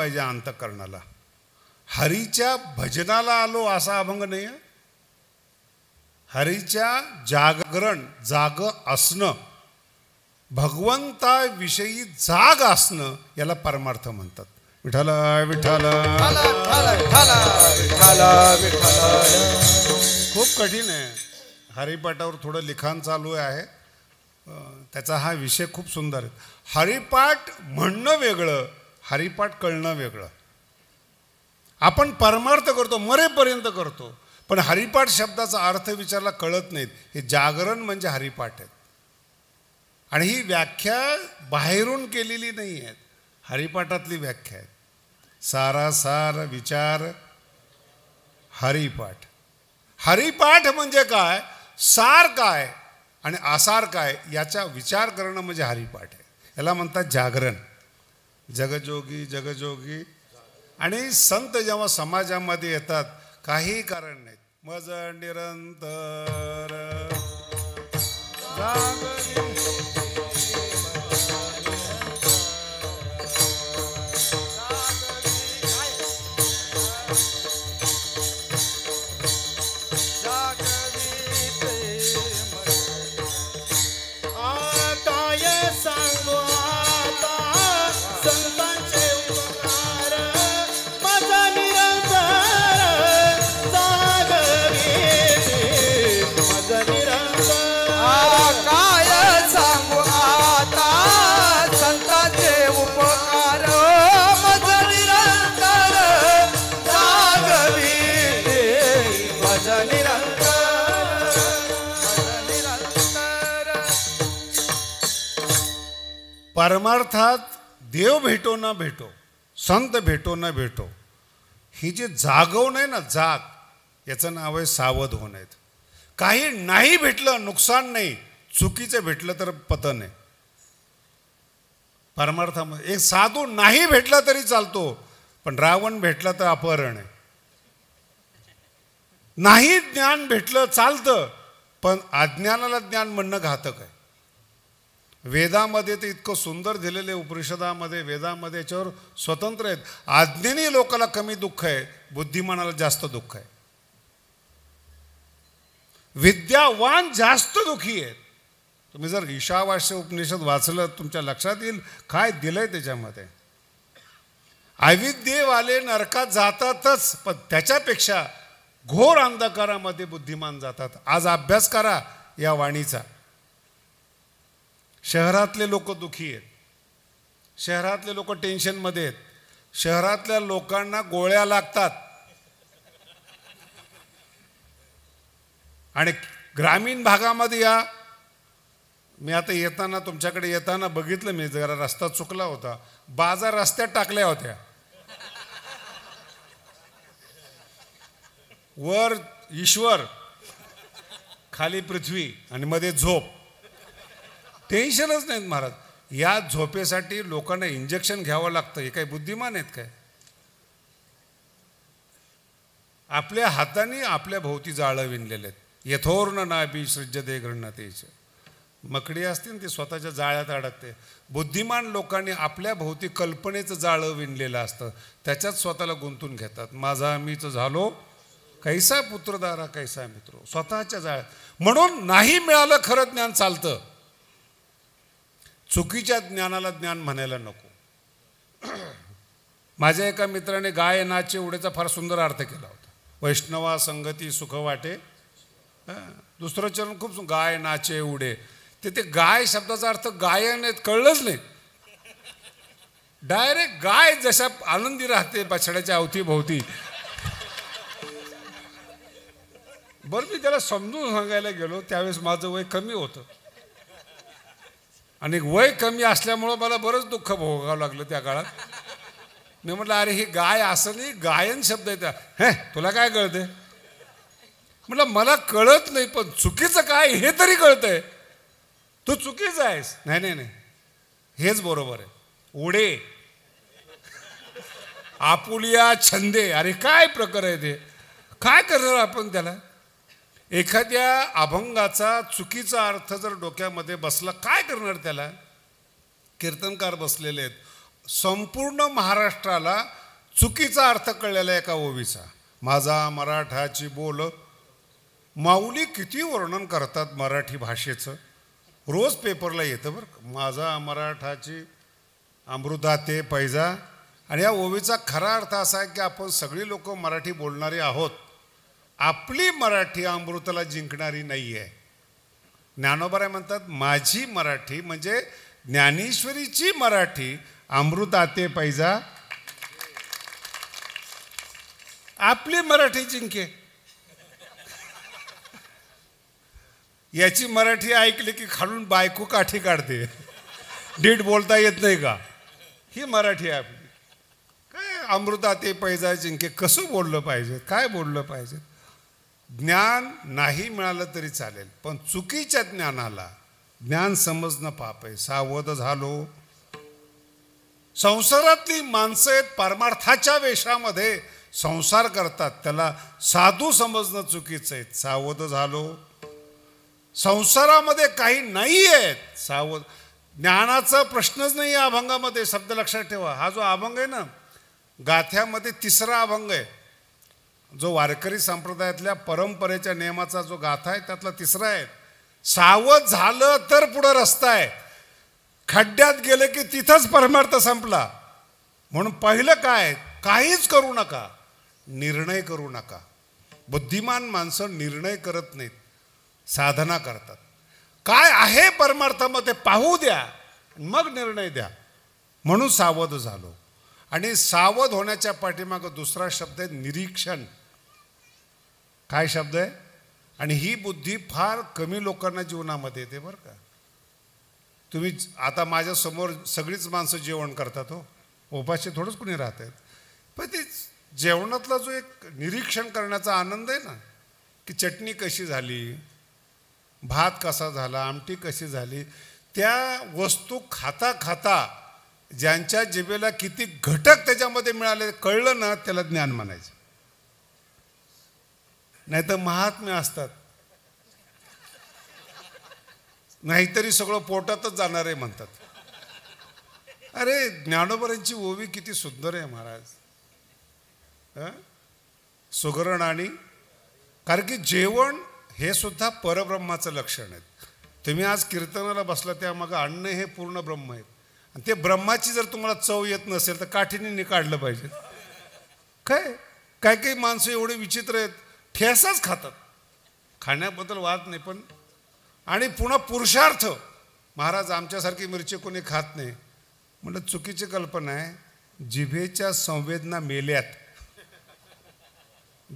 पाहिजे अंतकरणाला. हरीच्या भजनाला आलो असा अभंग नाही आहे. हरीच्या जागरण जाग असणं भगवंताविषयी जाग असणं याला परमार्थ म्हणतात. विठाल विठाल खूप कठीण आहे. हरिपाठावर थोडं लिखाण चालू आहे. त्याचा हा विषय खूप सुंदर आहे. हरिपाठ म्हणणं वेगळं. हरिपाठ कळणं वेगळं. आपण परमार्थ करतो मरेपर्यंत करतो. पण हरिपाठ शब्दाचा अर्थ विचारला कळत नाहीत. हे जागरण म्हणजे हरिपाठ आहेत. आणि ही व्याख्या बाहेरून केलेली नाही आहेत. हरिपाठातली व्याख्या आहेत. सारासार विचार हरिपाठ. हरिपाठ म्हणजे काय? सार काय? आणि आसार काय? याचा विचार करणं म्हणजे हरिपाठ आहे. याला म्हणतात जागरण. जगजोगी जगजोगी. आणि संत जेव्हा समाजामध्ये येतात काही कारण नाहीत. मज निरंतर. परमार्थात देव भेटो ना भेटो संत भेटो ना भेटो. ही जी जागवण आहे ना जाग याचं नाव आहे सावध होणं आहेत काही नाही भेटलं नुकसान नाही चुकीचं भेटलं तर पतन आहे. परमार्थामध्ये एक साधू नाही भेटला तरी चालतो पण रावण भेटला तर अपहरण आहे. नाही ज्ञान भेटलं चालतं पण अज्ञानाला ज्ञान म्हणणं घातक आहे. वेदामध्ये ते इतकं सुंदर दिलेले उपनिषदामध्ये वेदामध्ये याच्यावर स्वतंत्र आहेत. आज्ञानी लोकाला कमी दुःख आहे बुद्धिमानाला जास्त दुःख आहे. विद्यावान जास्त दुःखी आहेत. तुम्ही जर ईशावास्य उपनिषद वाचलं तुमच्या लक्षात येईल काय दिलंय त्याच्यामध्ये. अविद्येवाले नरकात जातातच पण त्याच्यापेक्षा घोर अंधकारामध्ये बुद्धिमान जातात. आज अभ्यास करा या वाणीचा. शहरातले लोक दुखी आहेत. शहरातले लोक टेन्शनमध्ये आहेत. शहरातल्या लोकांना गोळ्या लागतात. आणि ग्रामीण भागामध्ये या मी आता येताना तुमच्याकडे येताना बघितलं मी जरा रस्ता चुकला होता. बाजार रस्त्यात टाकल्या होत्या. वर ईश्वर खाली पृथ्वी आणि मध्ये झोप. टेन्शनच नाहीत महाराज. या झोपेसाठी लोकांना इंजेक्शन घ्यावं लागतं. हे काही बुद्धिमान आहेत काय? आपल्या हाताने आपल्या भोवती जाळं विणलेले आहेत. यथोर्ण नाभी सृज्यते गृहतेच मकडी असते ना ती स्वतःच्या जाळ्यात अडकते. बुद्धिमान लोकांनी आपल्या भोवती कल्पनेचं जाळं विणलेलं असतं. त्याच्यात स्वतःला गुंतून घेतात. माझा मीच झालो कैसा पुत्रदारा कैसा मित्र? स्वतःच्या जाळ्यात. म्हणून नाही मिळालं खरं ज्ञान चालतं. चुकीच्या ज्ञानाला ज्ञान म्हणायला नको. (clears throat) माझ्या एका मित्राने गाय नाचे उडेचा फार सुंदर अर्थ केला होता. वैष्णवा संगती सुख वाटे. दुसरं चरण खूप गाय नाचे उडे. ते ते गाय शब्दाचा अर्थ गायन आहेत कळलंच नाही. डायरेक्ट गाय जशा आनंदी राहते बछड्याच्या अवतीभोवती बरं मी त्याला समजून सांगायला गेलो त्यावेळेस माझं वय कमी होतं. आणि वय कमी असल्यामुळं मला बरंच दुःख भोगावं लागलं त्या काळात. मी म्हटलं अरे ही गाय असं नाही गायन शब्द आहे त्या. हे तुला काय कळते म्हटलं मला कळत नाही पण चुकीचं काय हे तरी कळतंय. तू चुकीचं आहेस. नाही नाही नाही. हेच बरोबर आहे. उडे. आपुलिया छंदे. अरे काय प्रकार आहे ते? काय करणार आपण त्याला? एखाद्या अभंगाचा चुकीचा अर्थ जर डोक्यामध्ये बसला काय करणार त्याला? कीर्तनकार बसलेले आहेत. संपूर्ण महाराष्ट्राला चुकीचा अर्थ कळलेला एका ओवीचा. माझा मराठाची बोल. माऊली किती वर्णन करतात मराठी भाषेचं? रोज पेपरला येतं बरं माझा मराठाची अमृता ते पैजा. आणि या ओवीचा खरा अर्थ असा आहे की आपण सगळी लोक मराठी बोलणारी आहोत. आपली मराठी अमृताला जिंकणारी नाही आहे ज्ञानोबराय म्हणतात माझी मराठी म्हणजे ज्ञानेश्वरीची मराठी अमृत आते पैजा. आपली मराठी जिंके. याची मराठी ऐकली की खालून बायको काठी काढते. डीट बोलता येत नाही का? ही मराठी आहे आपली. काय अमृता ते पैजा जिंके? कसं बोललं पाहिजे? काय बोललं पाहिजे? ज्ञान नाही मिळालं तरी चालेल. पण चुकीच्या ज्ञानाला ज्ञान समजणं पाप आहे. सावध झालो. संसारातली माणसं आहेत परमार्थाच्या वेशामध्ये संसार करतात. त्याला साधू समजणं चुकीचं आहे. सावध झालो. संसारामध्ये काही नाही आहेत. सावध ज्ञानाचा प्रश्नच नाही या अभंगामध्ये. शब्द लक्षात ठेवा. हा जो अभंग आहे ना गाथ्यामध्ये तिसरा अभंग आहे. जो वारकरी संप्रदायातल्या परंपरेच्या नियमाचा जो गाथा आहे त्यातला तिसरा आहे सावध झालं तर पुढं रस्ता आहे. खड्ड्यात गेलं की तिथंच परमार्थ संपला. म्हणून पहिलं काय काहीच करू नका. निर्णय करू नका. बुद्धिमान माणसं निर्णय करत नाहीत. साधना करतात. काय आहे परमार्थामध्ये? पाहू द्या. मग निर्णय द्या. म्हणून सावध झालो. आणि सावध होण्याच्या पाठीमागं दुसरा शब्द आहे निरीक्षण. काय शब्द आहे? आणि ही बुद्धी फार कमी लोकांना जीवनामध्ये येते बरं का. तुम्ही आता माझ्यासमोर सगळीच माणसं जेवण करतात हो. उपाशी थोडंच कुणी राहत आहेत. पण ते जेवणातला जो एक निरीक्षण करण्याचा आनंद आहे ना की चटणी कशी झाली भात कसा झाला आमटी कशी झाली त्या वस्तू खाता खाता ज्यांच्या जिबेला किती घटक त्याच्यामध्ये मिळाले कळलं ना त्याला ज्ञान म्हणायचं. नाही तर महात्म्य असतात. नाहीतरी सगळं पोटातच जाणार आहे म्हणतात. अरे ज्ञानोबरांची ओवी किती सुंदर आहे महाराज. सुगरण आणि कारण की जेवण हे सुद्धा परब्रह्माचं लक्षण आहे तुम्ही आज कीर्तनाला बसला त्या मग अन्न हे पूर्ण ब्रह्म आहे आणि ते ब्रह्माची जर तुम्हाला चव येत नसेल तर काठीने काढलं पाहिजे. काय? काय काही माणसं एवढे विचित्र आहेत? ठेसाच खातात. खाण्याबद्दल वाद नाही पण आणि पुन्हा पुरुषार्थ. महाराज आमच्यासारखी मिरची कोणी खात नाही. म्हणलं चुकीची कल्पना आहे. जिभेच्या संवेदना मेल्यात.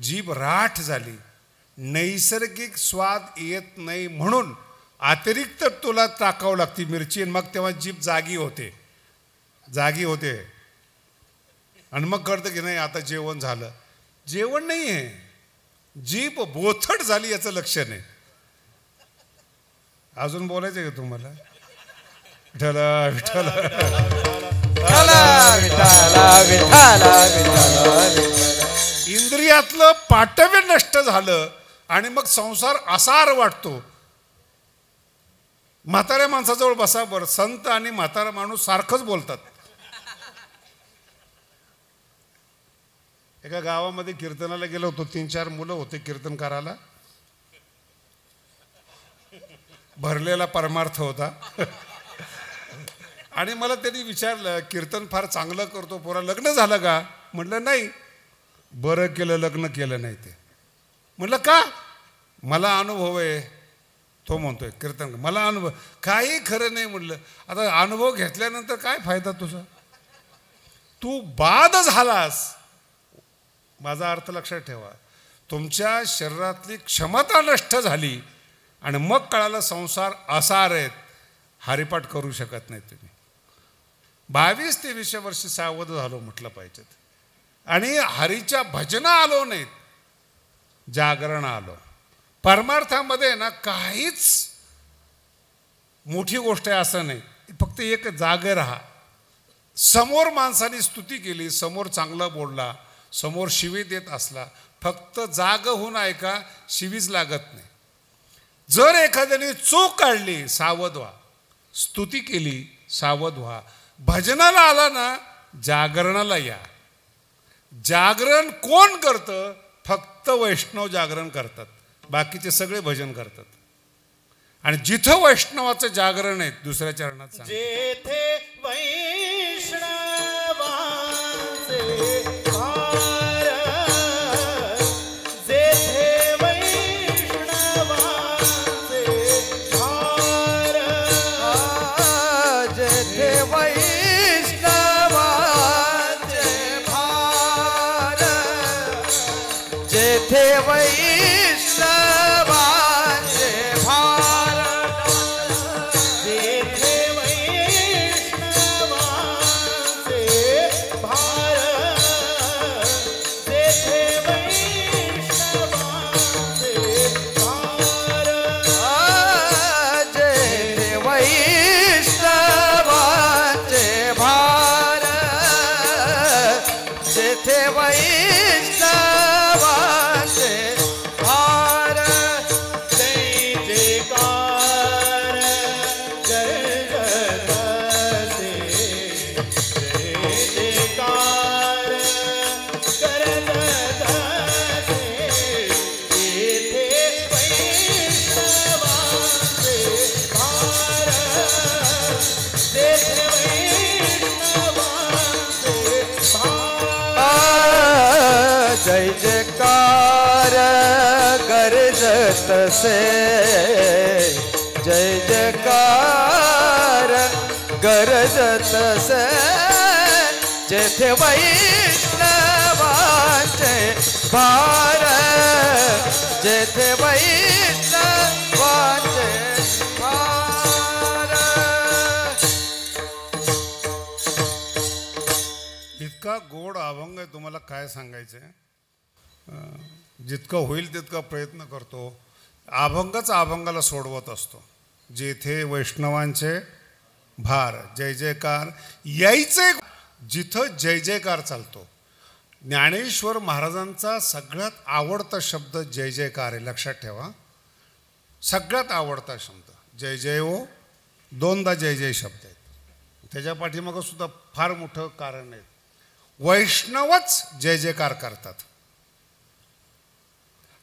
जीभ राठ झाली. नैसर्गिक स्वाद येत नाही म्हणून अतिरिक्त तुला टाकावं लागते मिरची. आणि मग तेव्हा जीभ जागी होते. जागी होते. आणि मग कळतं की नाही आता जेवण झालं. जेवण नाही आहे जीभ बोथट झाली याचं लक्षण. आहे अजून बोलायचं आहे का तुम्हाला? विठ्ठला विठ्ठला. इंद्रियातलं पाटव्य नष्ट झालं आणि मग संसार असार वाटतो. म्हाताऱ्या माणसाजवळ बसा बरं. संत आणि म्हातारा माणूस सारखंच बोलतात. एका गावामध्ये कीर्तनाला गेलो होतो. तीन चार मुलं होते कीर्तन करायला भरलेला परमार्थ होता. आणि मला त्यांनी विचारलं कीर्तन फार चांगलं करतो पोरा लग्न झालं का? म्हटलं नाही. बरं केलं लग्न केलं नाही ते. म्हटलं का? मला अनुभव आहे. तो म्हणतोय कीर्तन मला अनुभव काही खरं नाही म्हटलं. आता अनुभव घेतल्यानंतर काय फायदा तुझा? तू बाद झालास. माझा अर्थ लक्षात ठेवा. तुमच्या शरीरातली क्षमता नष्ट झाली आणि मग कळालं संसार असार आहेत हरिपाठ करू शकत नाही तुम्ही. बावीस तेवीसशे वर्षी सावध झालो म्हटलं पाहिजे. आणि हरीच्या भजना आलो नाहीत जागरण आलो. परमार्थामध्ये ना काहीच मोठी गोष्ट आहे असं नाही. फक्त एक जागे राहा. समोर माणसाने स्तुती केली समोर चांगलं बोलला समोर शिवी देत असला फक्त जाग होऊन ऐका शिवीच लागत नाही. जर एखाद्याने चूक काढली सावध व्हा. स्तुती केली सावध व्हा. भजनाला आला ना जागरणाला या. जागरण कोण करतं? फक्त वैष्णव जागरण करतात. बाकीचे सगळे भजन करतात. आणि जिथं वैष्णवाचं जागरण आहे दुसऱ्या चरणात जेथे जेथे वैष्णवांचे भार जेथे वैष्णवांचे भार इतका गोड अभंग आहे तुम्हाला काय सांगायचे जितकं होईल तितका प्रयत्न करतो. अभंगच अभंगाला सोडवत असतो. जेथे वैष्णवांचे भार जय जयकार यायचे जिथं जय जयकार चालतो. ज्ञानेश्वर महाराजांचा सगळ्यात आवडता शब्द जय जयकार आहे लक्षात ठेवा. सगळ्यात आवडता शब्द जय जय ओ दोनदा जय जय शब्द आहेत. त्याच्या पाठीमागं सुद्धा फार मोठं कारण आहे. वैष्णवच जय जयकार करतात.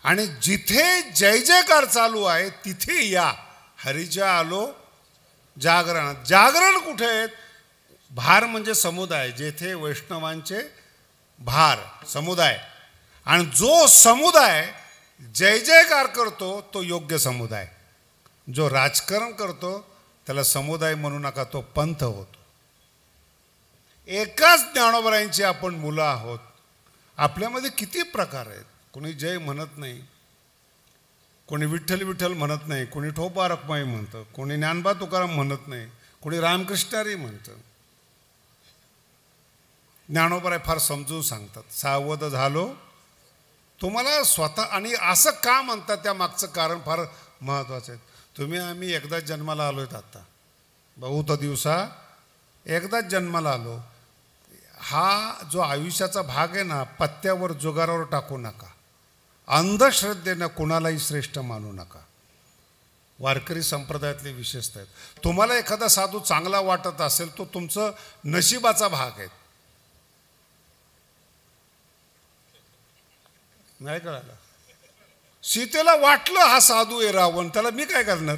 आणि जिथे जय जयकार चालू आहे तिथे या. हरिजा आलो जागरण. जागरण कुठे आहेत? भार म्हणजे समुदाय जेथे वैष्णवांचे भार समुदाय. आणि जो समुदाय जय जयकार करतो तो योग्य समुदाय. जो राजकारण करतो त्याला समुदाय म्हणू नका तो पंथ होतो. एकाच ज्ञानोबरायांची आपण मुलं आहोत. आपल्यामध्ये किती प्रकार आहेत? कोणी जय म्हणत नाही. कोणी विठ्ठल विठ्ठल म्हणत नाही. कोणी ठोपा रखमाई म्हणतं. कोणी ज्ञानबा तुकाराम म्हणत नाही. कोणी रामकृष्णारी म्हणतं. ज्ञानोपराय फार समजून सांगतात. सावध झालो. तुम्हाला स्वतः आणि असं का म्हणतात त्या मागचं कारण फार महत्त्वाचं आहे. तुम्ही आम्ही एकदाच जन्माला आलो आहेत आत्ता बहुत दिवसा एकदाच जन्माला आलो. हा जो आयुष्याचा भाग आहे ना पत्त्यावर जुगारावर टाकू नका. अंधश्रद्धेनं कुणालाही श्रेष्ठ मानू नका. वारकरी संप्रदायातले विशेषता आहेत. तुम्हाला एखादा साधू चांगला वाटत असेल तो तुमचं नशिबाचा भाग आहे. नाही कळालं. सीतेला वाटलं हा साधू आहे रावण त्याला मी काय करणार?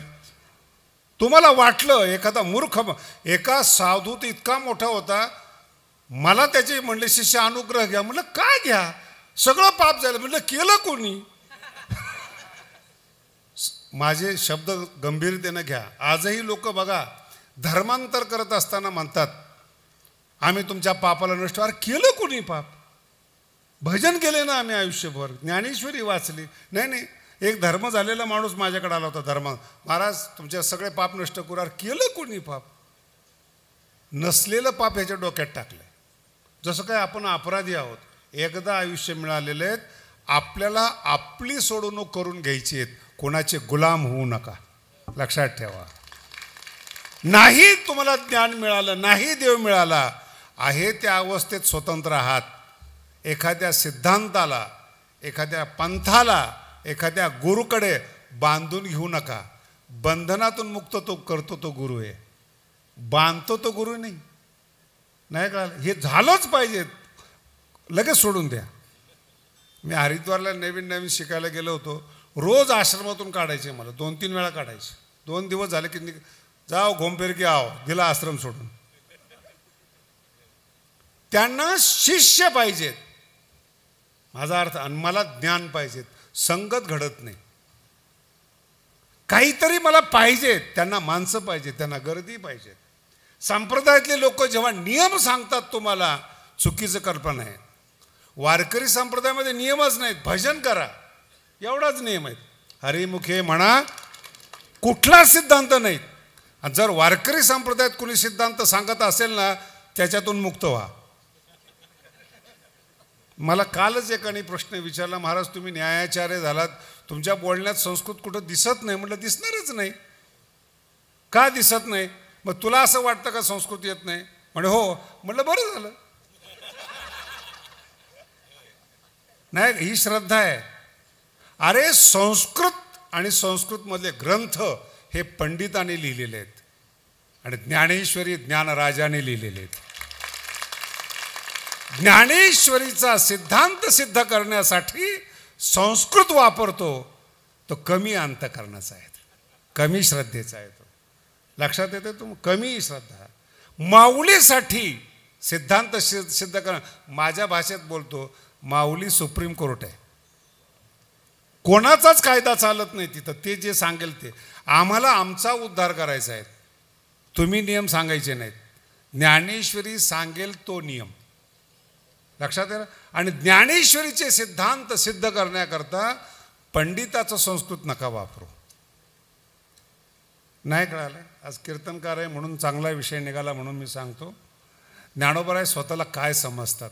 तुम्हाला वाटलं एखादा मूर्ख एका साधू तर इतका मोठा होता मला त्याचे म्हणले शिष्य अनुग्रह घ्या. म्हणलं काय घ्या? सगळं पाप झालं. म्हणलं केलं कोणी? (laughs) माझे शब्द गंभीरतेनं घ्या. आजही लोक बघा धर्मांतर करत असताना म्हणतात आम्ही तुमच्या पापाला नष्ट अरे केलं कोणी पाप? भजन केले ना आम्ही आयुष्यभर. ज्ञानेश्वरी वाचली. नाही नाही. एक धर्म झालेला माणूस माझ्याकडे आला होता धर्म. महाराज तुमचे सगळे पाप नष्ट करू केलं कोणी पाप? नसलेलं पाप ह्याच्या डोक्यात टाकलं जसं काय आपण अपराधी आहोत. एकदा आयुष्य मिळालेले आहेत. आपल्याला आपली सोडवणूक करून घ्यायची आहेत. कोणाचे गुलाम होऊ नका. लक्षात ठेवा. नाही तुम्हाला ज्ञान मिळालं नाही देव मिळाला. आहे त्या अवस्थेत स्वतंत्र आहात. एखाद्या सिद्धांताला एखाद्या पंथाला एखाद्या गुरुकडे बांधून घेऊ नका. बंधनातून मुक्त तो करतो तो गुरु आहे. बांधतो तो गुरु नाही. नाही कळालं हे झालंच पाहिजे. लगेच सोडून द्या. मी हरिद्वारला नवीन नवीन शिकायला गेलो होतो. रोज आश्रमातून काढायचे मला. दोन तीन वेळा काढायचे. दोन दिवस झाले की जाओ घोमफेर की आओ. दिला आश्रम सोडून. त्यांना शिष्य पाहिजेत. माझा अर्थ आणि मला ज्ञान पाहिजेत. संगत घडत नाही. काहीतरी मला पाहिजेत त्यांना माणसं पाहिजेत त्यांना गर्दी पाहिजेत संप्रदायातले लोक जेव्हा नियम सांगतात तुम्हाला चुकीचं कल्पना आहे. वारकरी संप्रदायामध्ये नियमच नाहीत भजन करा. एवढाच नियम आहेत. हरिमुखे म्हणा कुठला सिद्धांत नाहीत. आणि जर वारकरी संप्रदायात कुणी सिद्धांत सांगत असेल ना त्याच्यातून मुक्त व्हा. मला कालच एकाने प्रश्न विचारला महाराज तुम्ही न्यायाचार्य झालात. तुमच्या बोलण्यात संस्कृत कुठं दिसत नाही? म्हटलं दिसणारच नाही. का दिसत नाही? मग तुला असं वाटतं का संस्कृत येत नाही? म्हणे हो. म्हटलं बरं झालं. नाही ही श्रद्धा आहे. अरे संस्कृत आणि संस्कृतमधले ग्रंथ हे पंडितांनी लिहिलेले आहेत आणि ज्ञानेश्वरी ज्ञानराजाने लिहिलेले आहेत. ज्ञानेश्वरीचा सिद्धांत सिद्ध करण्यासाठी संस्कृत वापरतो तो कमी अंतकरणाचा आहे. कमी श्रद्धेचा आहे तो. लक्षात येते तुम कमी श्रद्धा. माऊलीसाठी सिद्धांत सिद्ध कर माझ्या भाषेत बोलतो माऊली सुप्रीम कोर्ट आहे. कोणाचाच कायदा चालत नाही तिथं ते जे सांगेल ते. आम्हाला आमचा उद्धार करायचा आहे. तुम्ही नियम सांगायचे नाहीत. ज्ञानेश्वरी सांगेल तो नियम. लक्षात येईल आणि ज्ञानेश्वरीचे सिद्धांत सिद्ध करण्याकरता पंडिताचं संस्कृत नका वापरू. नाही कळालं? आज कीर्तनकार आहे म्हणून चांगला विषय निघाला म्हणून मी सांगतो. ज्ञानोबराय स्वतःला काय समजतात?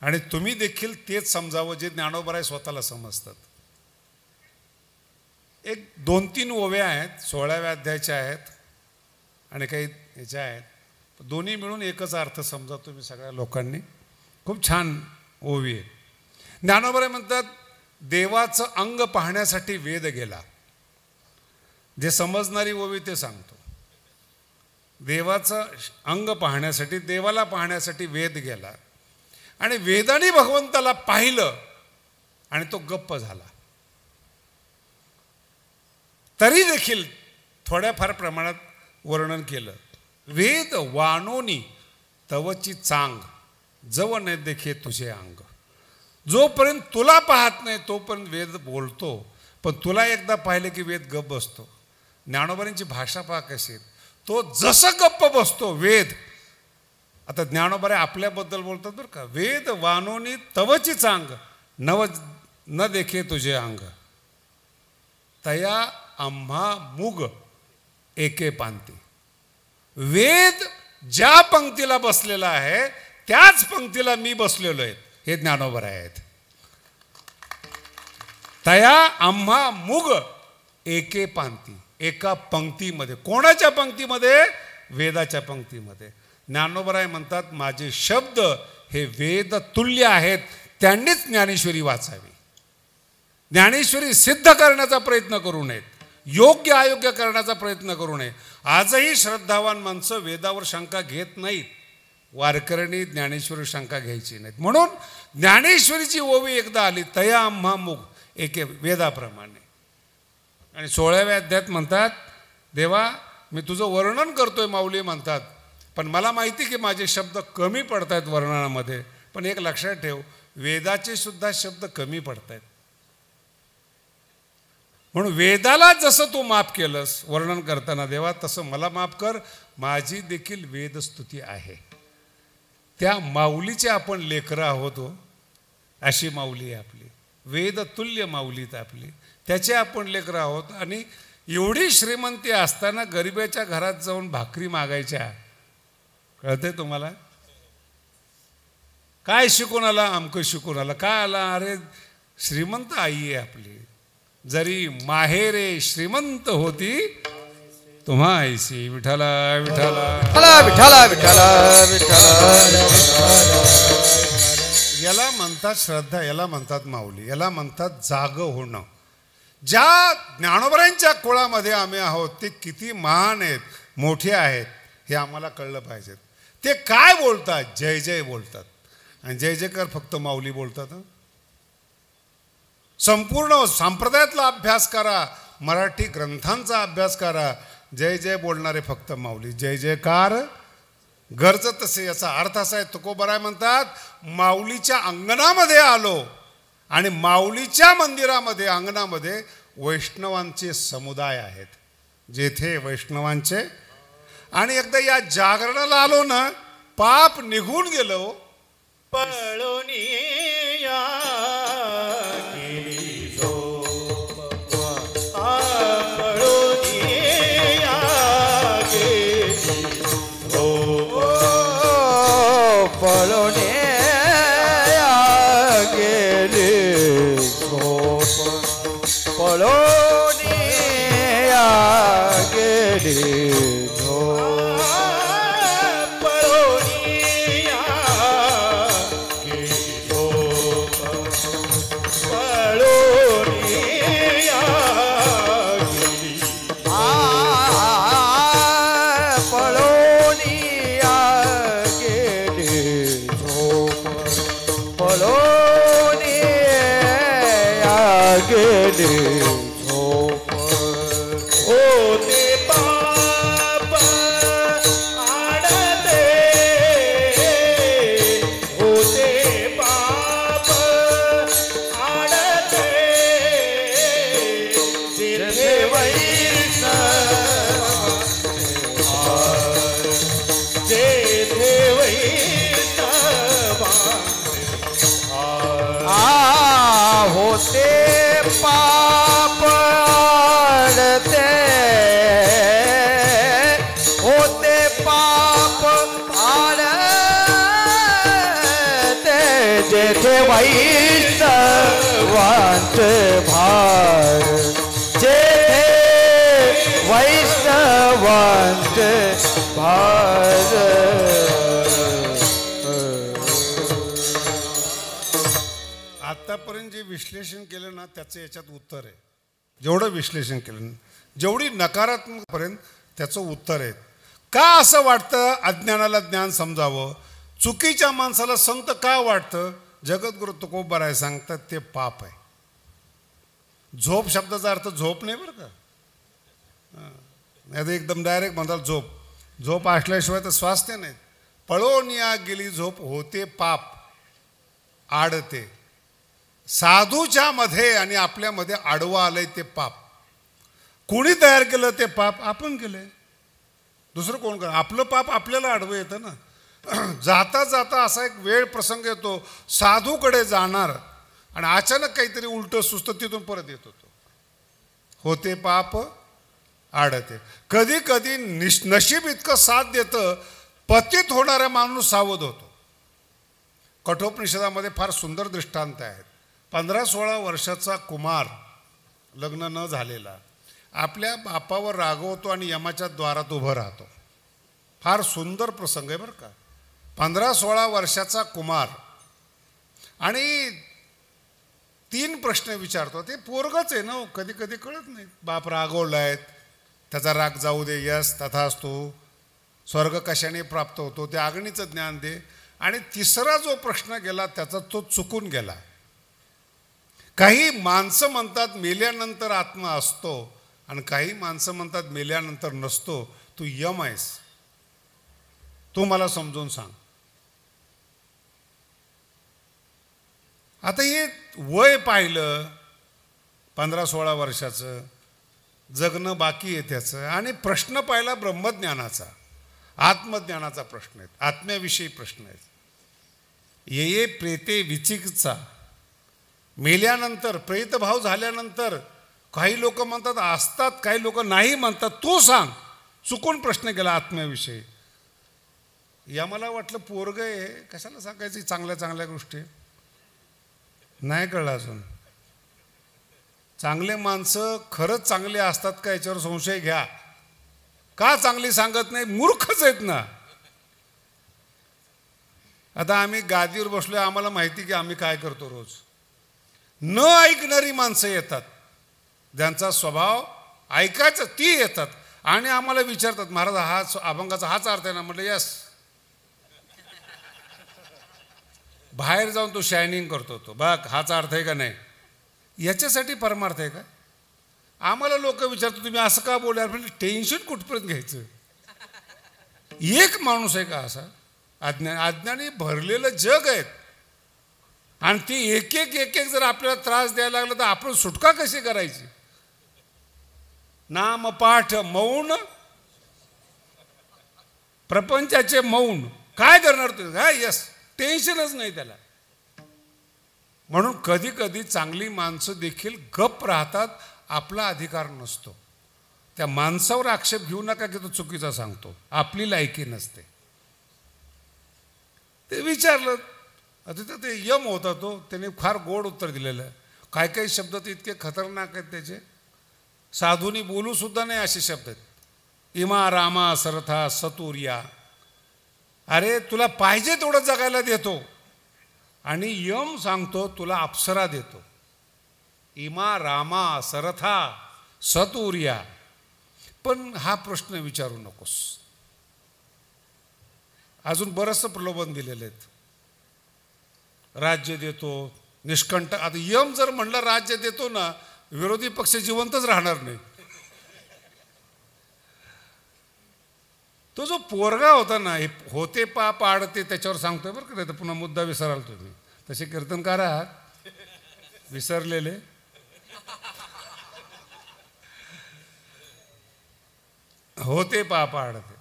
आणि तुम्ही देखील तेच समजावं जे ज्ञानोबराय स्वतःला समजतात. एक दोन तीन ओव्या आहेत सोळाव्या अध्यायाच्या आहेत आणि काही ह्याच्या आहेत. दोन्ही मिळून एकच अर्थ समजा तुम्ही सगळ्या लोकांनी. खूप छान ओवी आहे. ज्ञानोबराय म्हणतात देवाचं अंग पाहण्यासाठी वेद गेला. जे समजणारी ओवी ते सांगतो. देवाचं अंग पाहण्यासाठी देवाला पाहण्यासाठी वेद गेला. आणि वेदाने भगवंताला पाहिलं आणि तो गप्प झाला. तरी देखील थोड्याफार प्रमाणात वर्णन केलं. वेद वानोनी तवची चांग. जव नाही देखे तुझे अंग. जोपर्यंत तुला पाहत नाही तोपर्यंत वेद बोलतो. पण तुला एकदा पाहिलं की वेद गप्प बसतो. ज्ञानोबऱ्यांची भाषा पहा कशी तो जसं गप्प बसतो वेद. आता ज्ञानोबारे आपल्याबद्दल बोलतात बरं का. वेद वानोनी तवचीच अंग. नव न देखे तुझे अंग. तया आम्हा मुग एके पांती. वेद ज्या पंक्तीला बसलेला आहे त्याच पंक्तीला मी बसलेलो आहे. हे ज्ञानोबर आहेत. तया आम्हा मुग एके पांती एका पंक्तीमध्ये. कोणाच्या पंक्तीमध्ये? वेदाच्या पंक्तीमध्ये. ज्ञानोबराय म्हणतात माझे शब्द हे वेद तुल्य आहेत त्यांनीच ज्ञानेश्वरी वाचावी. ज्ञानेश्वरी सिद्ध करण्याचा प्रयत्न करू नयेत योग्य अयोग्य करण्याचा प्रयत्न करू नये. आजही श्रद्धावान माणसं वेदावर शंका घेत नाहीत. वारकऱ्यांनी ज्ञानेश्वरी शंका घ्यायची नाहीत. म्हणून ज्ञानेश्वरीची ओवी एकदा आली तया आम्हा मुग एके वेदाप्रमाणे. आणि सोळाव्या अध्यात म्हणतात देवा मी तुझं वर्णन करतोय माऊली म्हणतात. पण मला माहिती की माझे शब्द कमी पडत आहेत वर्णनामध्ये. पण एक लक्षात ठेव वेदाचे सुद्धा शब्द कमी पडत आहेत म्हणून वेदाला जसं तू माफ केलंस वर्णन करताना देवा तसं मला माफ कर. माझी देखील वेदस्तुती आहे. त्या माऊलीचे आपण लेकरं आहोत हो. अशी माऊली आहे आपली. वेदतुल्य माऊलीत आपली. त्याचे आपण लेकरं आहोत आणि एवढी श्रीमंती असताना गरिबाच्या घरात जाऊन भाकरी मागायच्या. कळतंय तुम्हाला? काय शिकून आला? अमकं शिकून आला. काय आला? अरे श्रीमंत आई आहे आपली. जरी माहेरे श्रीमंत होती तुम्हा ऐसी विठाला विठाला विठाला विठाला विठाला याला म्हणतात श्रद्धा याला म्हणतात माऊली याला म्हणतात जाग होणं. ज्या ज्ञानोबरांच्या कुळामध्ये आम्ही आहोत ते किती महान आहेत मोठे आहेत हे आम्हाला कळलं पाहिजे. ते काय बोलतात? जय जय बोलतात. आणि जय जयकार फक्त माऊली बोलतात? संपूर्ण संप्रदायातला अभ्यास करा मराठी ग्रंथांचा अभ्यास करा जय जय बोलणारे फक्त माऊली जय जयकार. गरज तसे याचा अर्थ असा आहे तुकोबराय म्हणतात माऊलीच्या अंगणामध्ये आलो आणि माऊलीच्या मंदिरामध्ये अंगणामध्ये वैष्णवांचे समुदाय आहेत. जेथे वैष्णवांचे. आणि एकदा या जागरणाला आलो ना पाप निघून गेलो हो. पळून पळोनिया विश्लेषण केलं ना त्याचं याच्यात उत्तर आहे. जेवढं विश्लेषण केलं जेवढी नकारात्मकपर्यंत त्याचं उत्तर आहे. का असं वाटतं? अज्ञानाला ज्ञान समजावं. चुकीच्या माणसाला संत का वाटतं? जगद्गुरु तुकोबाराय सांगतात ते पाप आहे. झोप शब्दाचा अर्थ झोप नाही बरं का? नाही एकदम डायरेक्ट म्हणतात झोप. झोप असल्याशिवाय तर स्वास्थ्य नाहीत पळोनिया गेली झोप होते पाप. आडते. साधूच्या मध्ये आणि आपल्यामध्ये आडवं आलंय ते पाप. कोणी तयार केलं ते पाप? आपण केलंय. दुसरं कोण कर आपलं पाप आपल्याला आडवं येतं ना. (clears throat) जाता जाता असा एक वेळ प्रसंग येतो साधूकडे जाणार आणि अचानक काहीतरी उलटं सुस्त तिथून परत येत होतो. होते पाप आडते. कधी कधी निश नशीब इतकं साथ देतं पतित होणारा माणूस सावध होतो. कठोपनिषदामध्ये फार सुंदर दृष्टांत आहेत. पंधरा सोळा वर्षाचा कुमार लग्न न झालेला आपल्या बापावर रागवतो आणि यमाच्या द्वारात उभं राहतो. फार सुंदर प्रसंग आहे बरं का. पंधरा सोळा वर्षाचा कुमार आणि तीन प्रश्न विचारतो. ते पोरगच आहे ना हो, कधी कधी कळत नाही. बाप रागवलायत त्याचा राग जाऊ दे यस तथा असतो. स्वर्ग कशाने प्राप्त होतो ते अग्नीचं ज्ञान दे. आणि तिसरा जो प्रश्न गेला त्याचा तो चुकून गेला. काही माणसं म्हणतात मेल्यानंतर आत्मा असतो आणि काही माणसं म्हणतात मेल्यानंतर नसतो. तू यम आहेस. तू मला समजून सांग. आता हे वय पाहिलं पंधरा सोळा वर्षाचं जगणं बाकी आहे त्याचं आणि प्रश्न पाहिला ब्रह्मज्ञानाचा. आत्मज्ञानाचा प्रश्न आहे. आत्म्याविषयी प्रश्न आहेत ये ये प्रेते विचिकित्सा. मेल्यानंतर प्रेतभाव झाल्यानंतर काही लोक म्हणतात असतात. काही लोक नाही म्हणतात. तू सांग. चुकून प्रश्न केला आत्म्याविषयी. या मला वाटलं पोरग आहे. कशाला सांगायची? चांगल्या चांगल्या गोष्टी नाही कळलं अजून. चांगले माणसं खरंच चांगले असतात का याच्यावर संशय घ्या. का चांगली सांगत नाही? मूर्खच आहेत ना. आता आम्ही गादीवर बसलोय. आम्हाला माहिती की आम्ही काय करतो रोज. न ऐकणारी माणसं येतात. ज्यांचा स्वभाव ऐकायचं ती येतात. आणि आम्हाला विचारतात महाराज हा अभंगाचा हाच अर्थ आहे ना? म्हटलं यस. बाहेर जाऊन तो शायनिंग करतो तो. बघ हाच अर्थ आहे का नाही? याच्यासाठी परमार्थ आहे का? आम्हाला लोक विचारतो तुम्ही असं का बोलणार? म्हणजे टेन्शन कुठपर्यंत घ्यायचं? एक माणूस आहे का असा? अज्ञान अज्ञानी भरलेलं जग आहेत आणि ती एक एक एक एक जर आपल्याला त्रास द्यायला लागला तर आपण सुटका कशी करायची? नाम पाठ मौन प्रपंचाचे मौन. काय करणार तू? हा यस. टेन्शनच नाही त्याला. म्हणून कधी कधी चांगली माणसं देखील गप राहतात आपला अधिकार नसतो. त्या माणसावर आक्षेप घेऊ नका की तो चुकीचा सांगतो. आपली लायकी नसते. ते विचारलं तिथं ते यम होता तो त्याने फार गोड उत्तर दिलेलं आहे. काय काही शब्द ते इतके खतरनाक आहेत त्याचे. साधूनी बोलूसुद्धा नाही असे शब्द आहेत. इमा रामा सरथा सतुर्या. अरे तुला पाहिजे तेवढं जगायला देतो. आणि यम सांगतो तुला अप्सरा देतो. इमा रामा सरथा सतुर्या. पण हा प्रश्न विचारू नकोस. अजून बरंचसं प्रलोभन दिलेलं आहेत. राज्य देतो निष्कंठ आता यम जर म्हणलं राज्य देतो ना विरोधी पक्ष जिवंतच राहणार नाही. तो जो पोरगा होता ना हे होते पा पाडते त्याच्यावर सांगतोय बरं का नाही तर पुन्हा मुद्दा विसराल तुम्ही तसे कीर्तनकार आहात विसरलेले. होते पा पाडते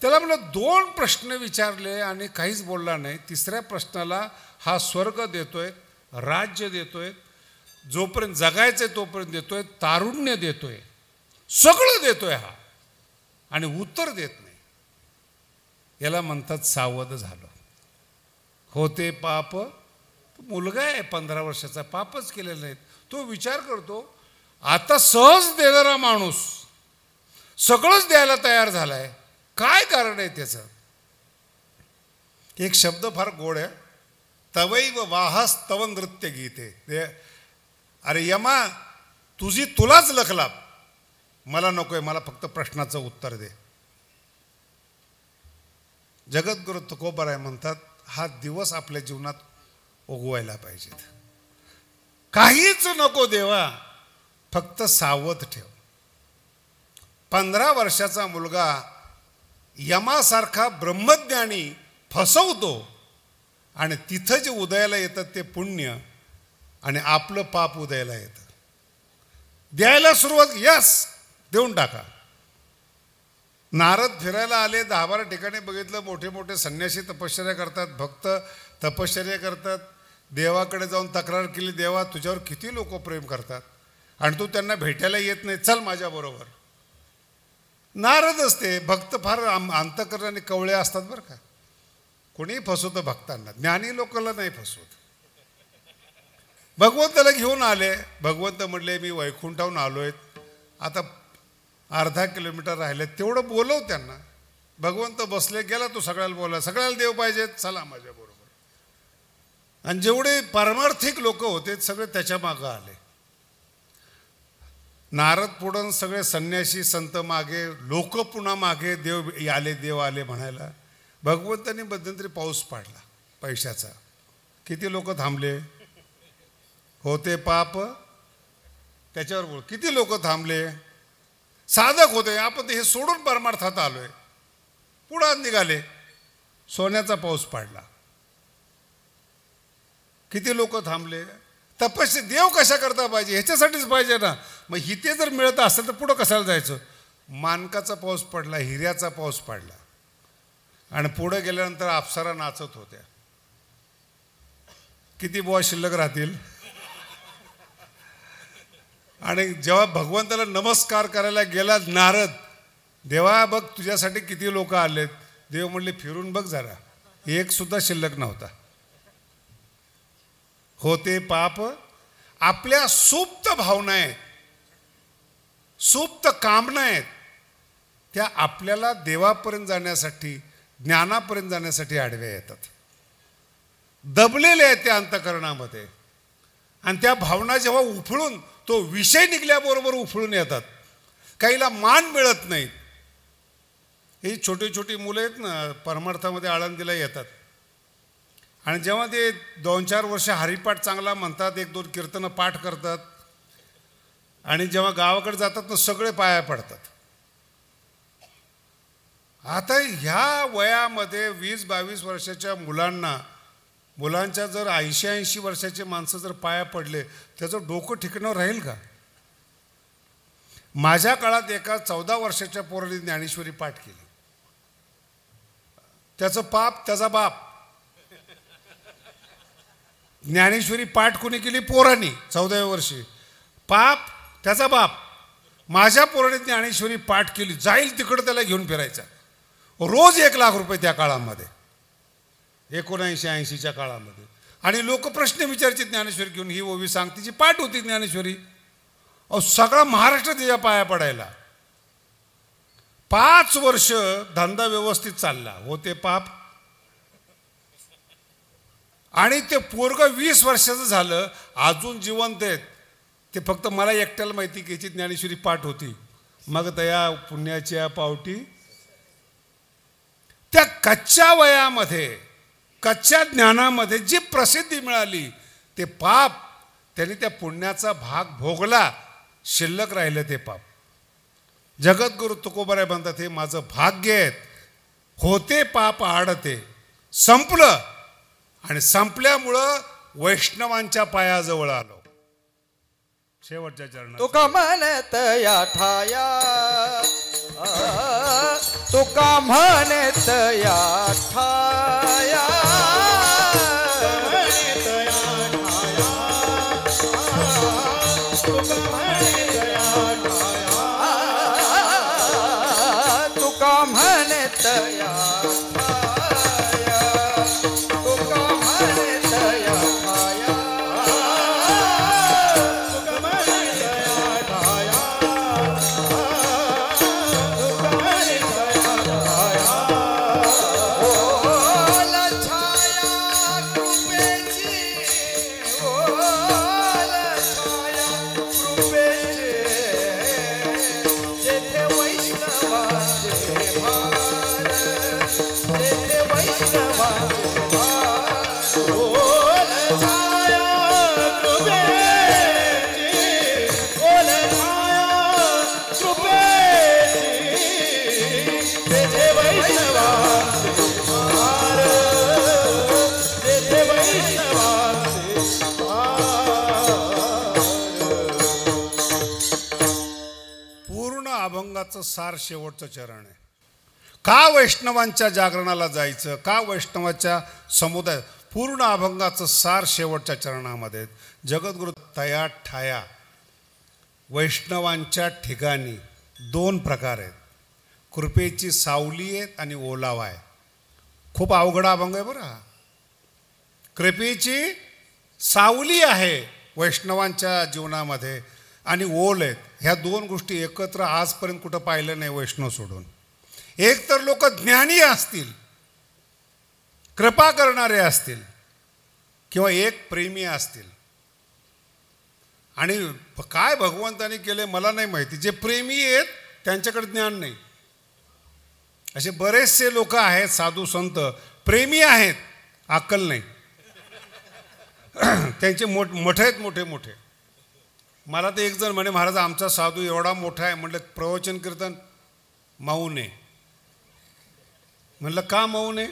त्याला म्हणलं दोन प्रश्न विचारले आणि काहीच बोलला नाही. तिसऱ्या प्रश्नाला हा स्वर्ग देतोय राज्य देतोय जोपर्यंत जगायचंय तोपर्यंत देतोय तारुण्य देतोय. सगळं देतोय हा. आणि उत्तर देत नाही. याला म्हणतात सावध झालं. होते पाप मुलगा आहे पंधरा वर्षाचा पापच केलेला नाही तो विचार करतो आता सहज देणारा माणूस सगळंच द्यायला तयार झालाय. काय कारण आहे त्याचं? एक शब्द फार गोड आहे. तवैव वाहस्तव नृत्य गीते. ते अरे यमा तुझी तुलाच लखलाप. मला नकोय मला फक्त प्रश्नाचं उत्तर दे. जगद्गुरु तुकोबराय म्हणतात हा दिवस आपल्या जीवनात उगवायला पाहिजेत. काहीच नको देवा फक्त सावध ठेव. पंधरा वर्षाचा मुलगा यमासारखा ब्रह्मज्ञानी फसवतो आणि तिथं जे उदयाला येतात ते पुण्य आणि आपलं पाप उदयाला येतं. द्यायला सुरुवात यस देऊन टाका. नारद फिरायला आले दहा बारा ठिकाणी बघितलं मोठे मोठे संन्यासी तपश्चर्या करतात भक्त तपश्चर्या करतात. देवाकडे जाऊन तक्रार केली देवा तुझ्यावर किती लोक प्रेम करतात? आणि तू त्यांना भेटायला येत नाही चल माझ्याबरोबर नारद असते भक्त फार आम अंतकरणाने कवळे असतात बरं का. कोणी फसवतं भक्तांना? ज्ञानी लोकांना नाही फसवत. भगवंताला घेऊन आले. भगवंत म्हणले मी वैकुंठाहून आलोय. आता अर्धा किलोमीटर राहिले तेवढं बोलव त्यांना. भगवंत बसले गेला तो सगळ्याला बोला सगळ्याला देव पाहिजेत चला माझ्याबरोबर आणि जेवढे पारमार्थिक लोक होते सगळे त्याच्या मागं आले. नारद पुढं सगळे संन्यासी संत मागे लोक पुन्हा मागे देव आले देव आले म्हणायला. भगवंतांनी मध्यंतरी पाऊस पाडला पैशाचा. किती लोक थांबले? होते पाप. त्याच्यावर बोल. किती लोक थांबले? साधक होते. आपण हे सोडून परमार्थात आलोय. पुढं निघाले. सोन्याचा पाऊस पाडला. किती लोक थांबले? तपस्या देव कशा करता पाहिजे? ह्याच्यासाठीच पाहिजे ना. मग हिते जर मिळत असेल तर पुढं कशाला जायचं? मानकाचा पाऊस पडला हिऱ्याचा पाऊस पडला. आणि पुढं गेल्यानंतर अप्सरा नाचत होत्या. किती बुवा शिल्लक राहतील? आणि जेव्हा भगवंताला नमस्कार करायला गेला नारद देवा बघ तुझ्यासाठी किती लोक आलेत. देव म्हणले फिरून बघ जरा. एक सुद्धा शिल्लक नव्हता. होते पाप. आपल्या सुप्त भावना आहेत. सुप्त कामना आहेत. त्या आपल्याला देवापर्यंत जाण्यासाठी ज्ञानापर्यंत जाण्यासाठी आडव्या येतात. दबलेले आहेत त्या अंतकरणामध्ये. आणि त्या भावना जेव्हा उफळून तो विषय निघल्याबरोबर उफळून येतात. काहीला मान मिळत नाहीत. ही छोटी छोटी मुलं आहेत ना परमार्थामध्ये आळंदीला येतात. आणि जेव्हा ते दोन चार वर्ष हरिपाठ चांगला म्हणतात एक दोन कीर्तनं पाठ करतात. आणि जेव्हा गावाकडे जातात ना सगळे पाया पडतात. आता ह्या वयामध्ये वीस बावीस वर्षाच्या मुलांना मुलांच्या जर ऐंशी ऐंशी वर्षाचे माणसं जर पाया पडले त्याचं डोकं ठिकणं राहील का? माझ्या काळात एका चौदा वर्षाच्या पोराने ज्ञानेश्वरी पाठ केली. त्याचं पाप त्याचा बाप. ज्ञानेश्वरी पाठ कोणी केली? पोरांनी चौदाव्या वर्षी. पाप त्याचा बाप. माझ्या पोराने ज्ञानेश्वरी पाठ केली. जाईल तिकडं त्याला घेऊन फिरायचा. रोज एक लाख रुपये त्या काळामध्ये एकोणऐंशी ऐंशीच्या काळामध्ये. आणि लोक प्रश्न विचारचे ज्ञानेश्वरी घेऊन ही ओवी सांग तिची पाठ होती ज्ञानेश्वरी. अहो सगळा महाराष्ट्र तिच्या पाया पडायला. पाच वर्ष धंदा व्यवस्थित चालला. होते पाप. आणि ते पोरग वीस वर्षाचं झालं अजून जिवंत आहेत. ते फक्त मला एकट्याला माहिती की याची ज्ञानेश्वरी पाठ होती. मग दया पुण्याच्या पावटी त्या कच्च्या वयामध्ये कच्च्या ज्ञानामध्ये जी प्रसिद्धी मिळाली ते पाप त्याने त्या पुण्याचा भाग भोगला शिल्लक राहिलं ते पाप. जगद्गुरु तुकोबराय म्हणतात हे माझं भाग्य आहेत होते पाप आडते संपलं आणि संपल्यामुळं वैष्णवांच्या पायाजवळ आलो. शेवटच्या चरणात. तुका म्हणत या ठाया तुका म्हणत या ठाया अभंगाचं सार शेवटचं चरण आहे. का वैष्णवांच्या जागरणाला जायचं? का वैष्णवाच्या समुदाय पूर्ण अभंगाचं सार शेवटच्या चरणामध्ये? जगद्गुरु तया ठाया. वैष्णवांच्या ठिकाणी दोन प्रकार आहेत. कृपेची सावली आहेत आणि ओलावा आहे. खूप अवघड अभंग आहे बरं हा. कृपेची सावली आहे वैष्णवांच्या जीवनामध्ये. आणि ओल आहेत. ह्या दोन गोष्टी एकत्र आजपर्यंत कुठं पाहिलं नाही वैष्णव सोडून. एक तर लोक ज्ञानी असतील. कृपा करणारे असतील. किंवा एक प्रेमी असतील. आणि काय भगवंताने केले मला नाही माहिती. जे प्रेमी आहेत त्यांच्याकडे ज्ञान नाही. असे बरेचसे लोक आहेत साधू संत. प्रेमी आहेत अक्कल नाही. (clears throat) त्यांचे मोठ मोठे आहेत मोठे मोठे. मला तर एकजण म्हणे महाराज आमचा साधू एवढा मोठा आहे. म्हटलं प्रवचन कीर्तन माऊ नये म्हणलं का माऊ नये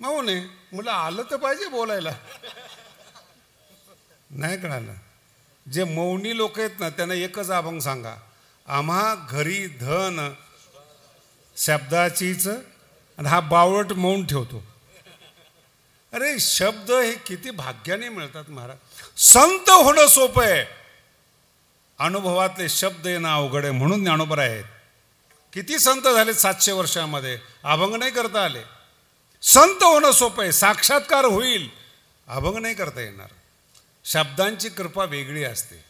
माऊ नये म्हटलं आलं तर पाहिजे बोलायला. नाही कळालं. जे मौनी लोक आहेत ना त्यांना एकच अभंग सांगा. आम्हा घरी धन शब्दाचीच आणि हा बावळट मौन ठेवतो. अरे शब्द हे किती भाग्याने मिळतात महाराज. संत होणं सोपं आहे. अनुभवातले शब्द येणं अवघड आहे म्हणून ज्ञानोबर आहेत. किती संत झाले सातशे वर्षामध्ये? अभंग नाही करता आले. संत होणं सोपं आहे. साक्षात्कार होईल. अभंग नाही करता येणार. शब्दांची कृपा वेगळी असते.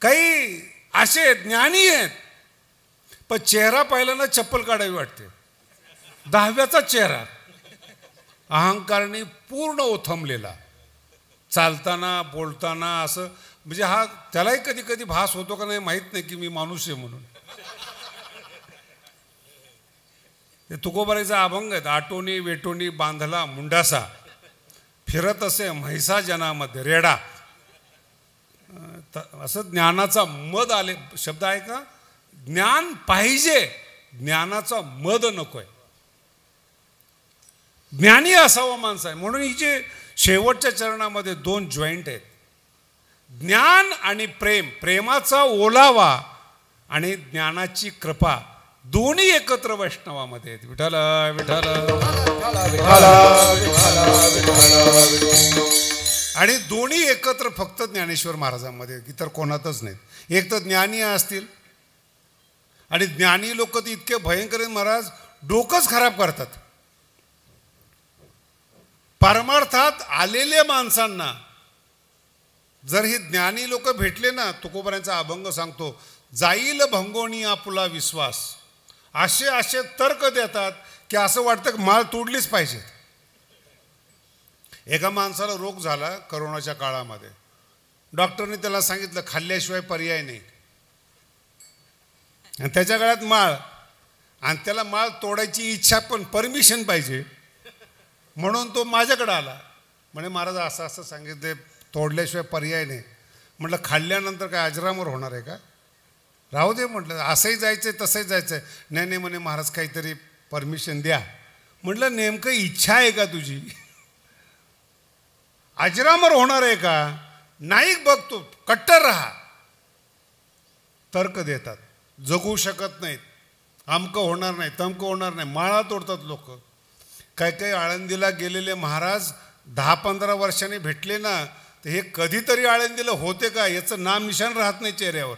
काही असे ज्ञानी आहेत. पण चेहरा पाहिल्यानं चप्पल काढावी वाटते. दहाव्याचा चेहरा. अहंकारने पूर्ण ओथंबलेला. चालताना बोलताना असं म्हणजे हा त्यालाही कधी कधी भास होतो का नाही माहीत नाही की मी माणूस आहे म्हणून. ते तुकोबारीचा अभंग आहेत आटोनी वेटोनी बांधला मुंडासा. फिरत असे म्हैसा जनामध्ये रेडा असं ज्ञानाचा मद आले शब्द आहे का? ज्ञान पाहिजे ज्ञानाचा मद नकोय. ज्ञानी असावा माणसं आहे म्हणून ही जे शेवटच्या चरणामध्ये दोन जॉईंट आहेत. ज्ञान आणि प्रेम प्रेमाचा ओलावा आणि ज्ञानाची कृपा दोन्ही एकत्र वैष्णवामध्ये आहेत. विठाल विठाल आणि दोन्ही एकत्र फक्त ज्ञानेश्वर महाराजांमध्ये आहेत, इतर कोणातच नाहीत. एक तर ज्ञानी असतील आणि ज्ञानी लोक तर इतके भयंकर महाराज डोकंच खराब करतात. परमार्थात आलेल्या माणसांना. जर हे ज्ञानी लोक भेटले ना तुकोबऱ्यांचा अभंग सांगतो जाईल भंगोणी आपला विश्वास. असे असे तर्क देतात की असं वाटतं की माळ तोडलीच पाहिजे एका माणसाला रोग झाला करोनाच्या काळामध्ये. डॉक्टरने त्याला सांगितलं खाल्ल्याशिवाय पर्याय नाही. आणि त्याच्या गळ्यात माळ. आणि त्याला माळ तोडायची इच्छा पण परमिशन पाहिजे. म्हणून तो माझ्याकडे आला. म्हणे महाराज असं असं सांगितलं तोडल्याशिवाय पर्याय नाही. म्हटलं खाल्ल्यानंतर काय अजरामर होणार आहे का? राहू दे म्हटलं असंही जायचं आहे तसंही जायचं आहे नाही नाही म्हणे महाराज काहीतरी परमिशन द्या. म्हटलं नेमकं इच्छा आहे का तुझी? अजरामर होणार आहे का? नाही बघतो कट्टर राहा. तर्क देतात. जगू शकत नाहीत. अमकं होणार नाही तमकं होणार नाही. माळा तोडतात लोक. काही काही आळंदीला गेलेले महाराज दहा पंधरा वर्षांनी भेटले ना तर हे कधीतरी आळंदीला होते का? याचं नाम निशाण राहत नाही चेहऱ्यावर.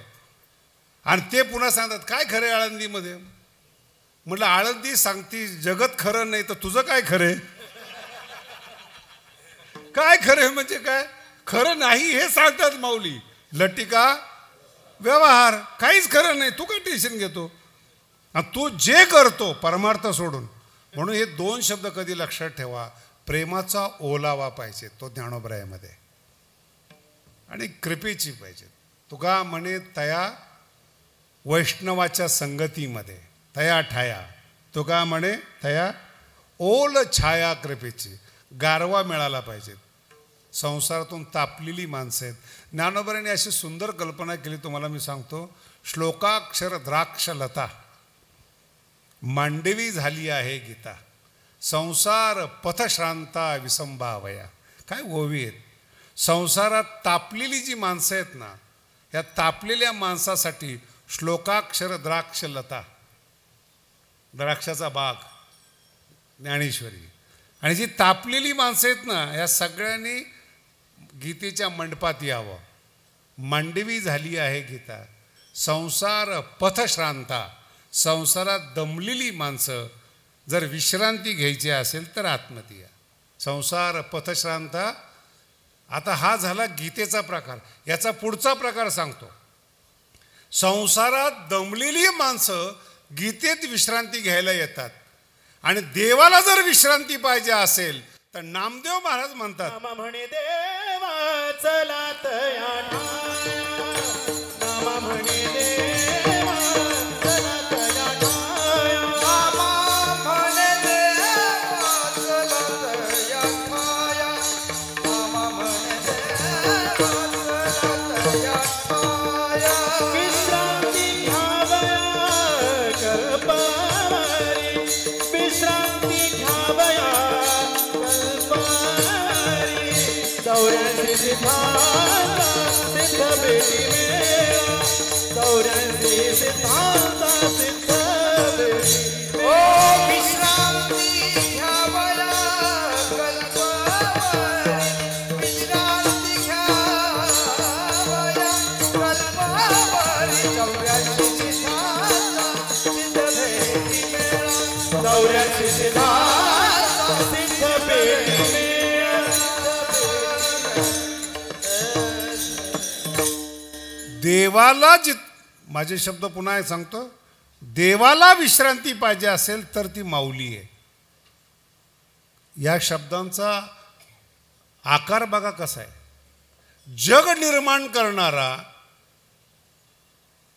आणि ते पुन्हा सांगतात काय खरं आहे आळंदीमध्ये? म्हटलं आळंदी सांगती जगत खरं नाही तर तुझं काय खरं आहे? काय खरं आहे म्हणजे काय? खरं नाही हे सांगतात माऊली. लटिका व्यवहार काहीच खरं नाही तू काय टेन्शन घेतो? तू जे करतो परमार्थ सोडून म्हणून हे दोन शब्द कधी लक्षात ठेवा. प्रेमाचा ओलावा पाहिजे तो ज्ञानोबरायामध्ये. आणि कृपेची पाहिजे. तुका म्हणे तया वैष्णवाच्या संगतीमध्ये तया ठाया. तुका म्हणे तया ओल छाया कृपेची. गारवा मिळाला पाहिजे. संसारातून तापलेली माणसं आहेत. ज्ञानोबराने अशी सुंदर कल्पना केली तुम्हाला मी सांगतो. श्लोकाक्षर द्राक्षलता मांडवी झाली आहे गीता. संसार पथश्रांता विसंभावया. काय ओवी आहेत? संसारात तापलेली जी माणसं आहेत ना या तापलेल्या माणसासाठी श्लोकाक्षर द्राक्षलता द्राक्षाचा बाग. ज्ञानेश्वरी. आणि जी तापलेली माणसं आहेत ना या सगळ्यांनी गीतेच्या मंडपात यावं. मांडवी झाली आहे गीता. संसार पथश्रांता. संसारात दमलेली माणसं जर विश्रांती घ्यायची असेल तर आत्महत्या. संसार पथश्रांता आता हा झाला गीतेचा प्रकार. याचा पुढचा प्रकार सांगतो. संसारात दमलेली माणसं गीतेत विश्रांती घ्यायला येतात. आणि देवाला जर विश्रांती पाहिजे असेल तर नामदेव महाराज म्हणतात म्हणे देवा चला देवाला जित माझे शब्द पुन्हा सांगतो. देवाला विश्रांती पाहिजे असेल तर ती माऊली आहे. या शब्दांचा आकार बघा कसा आहे. जग निर्माण करणारा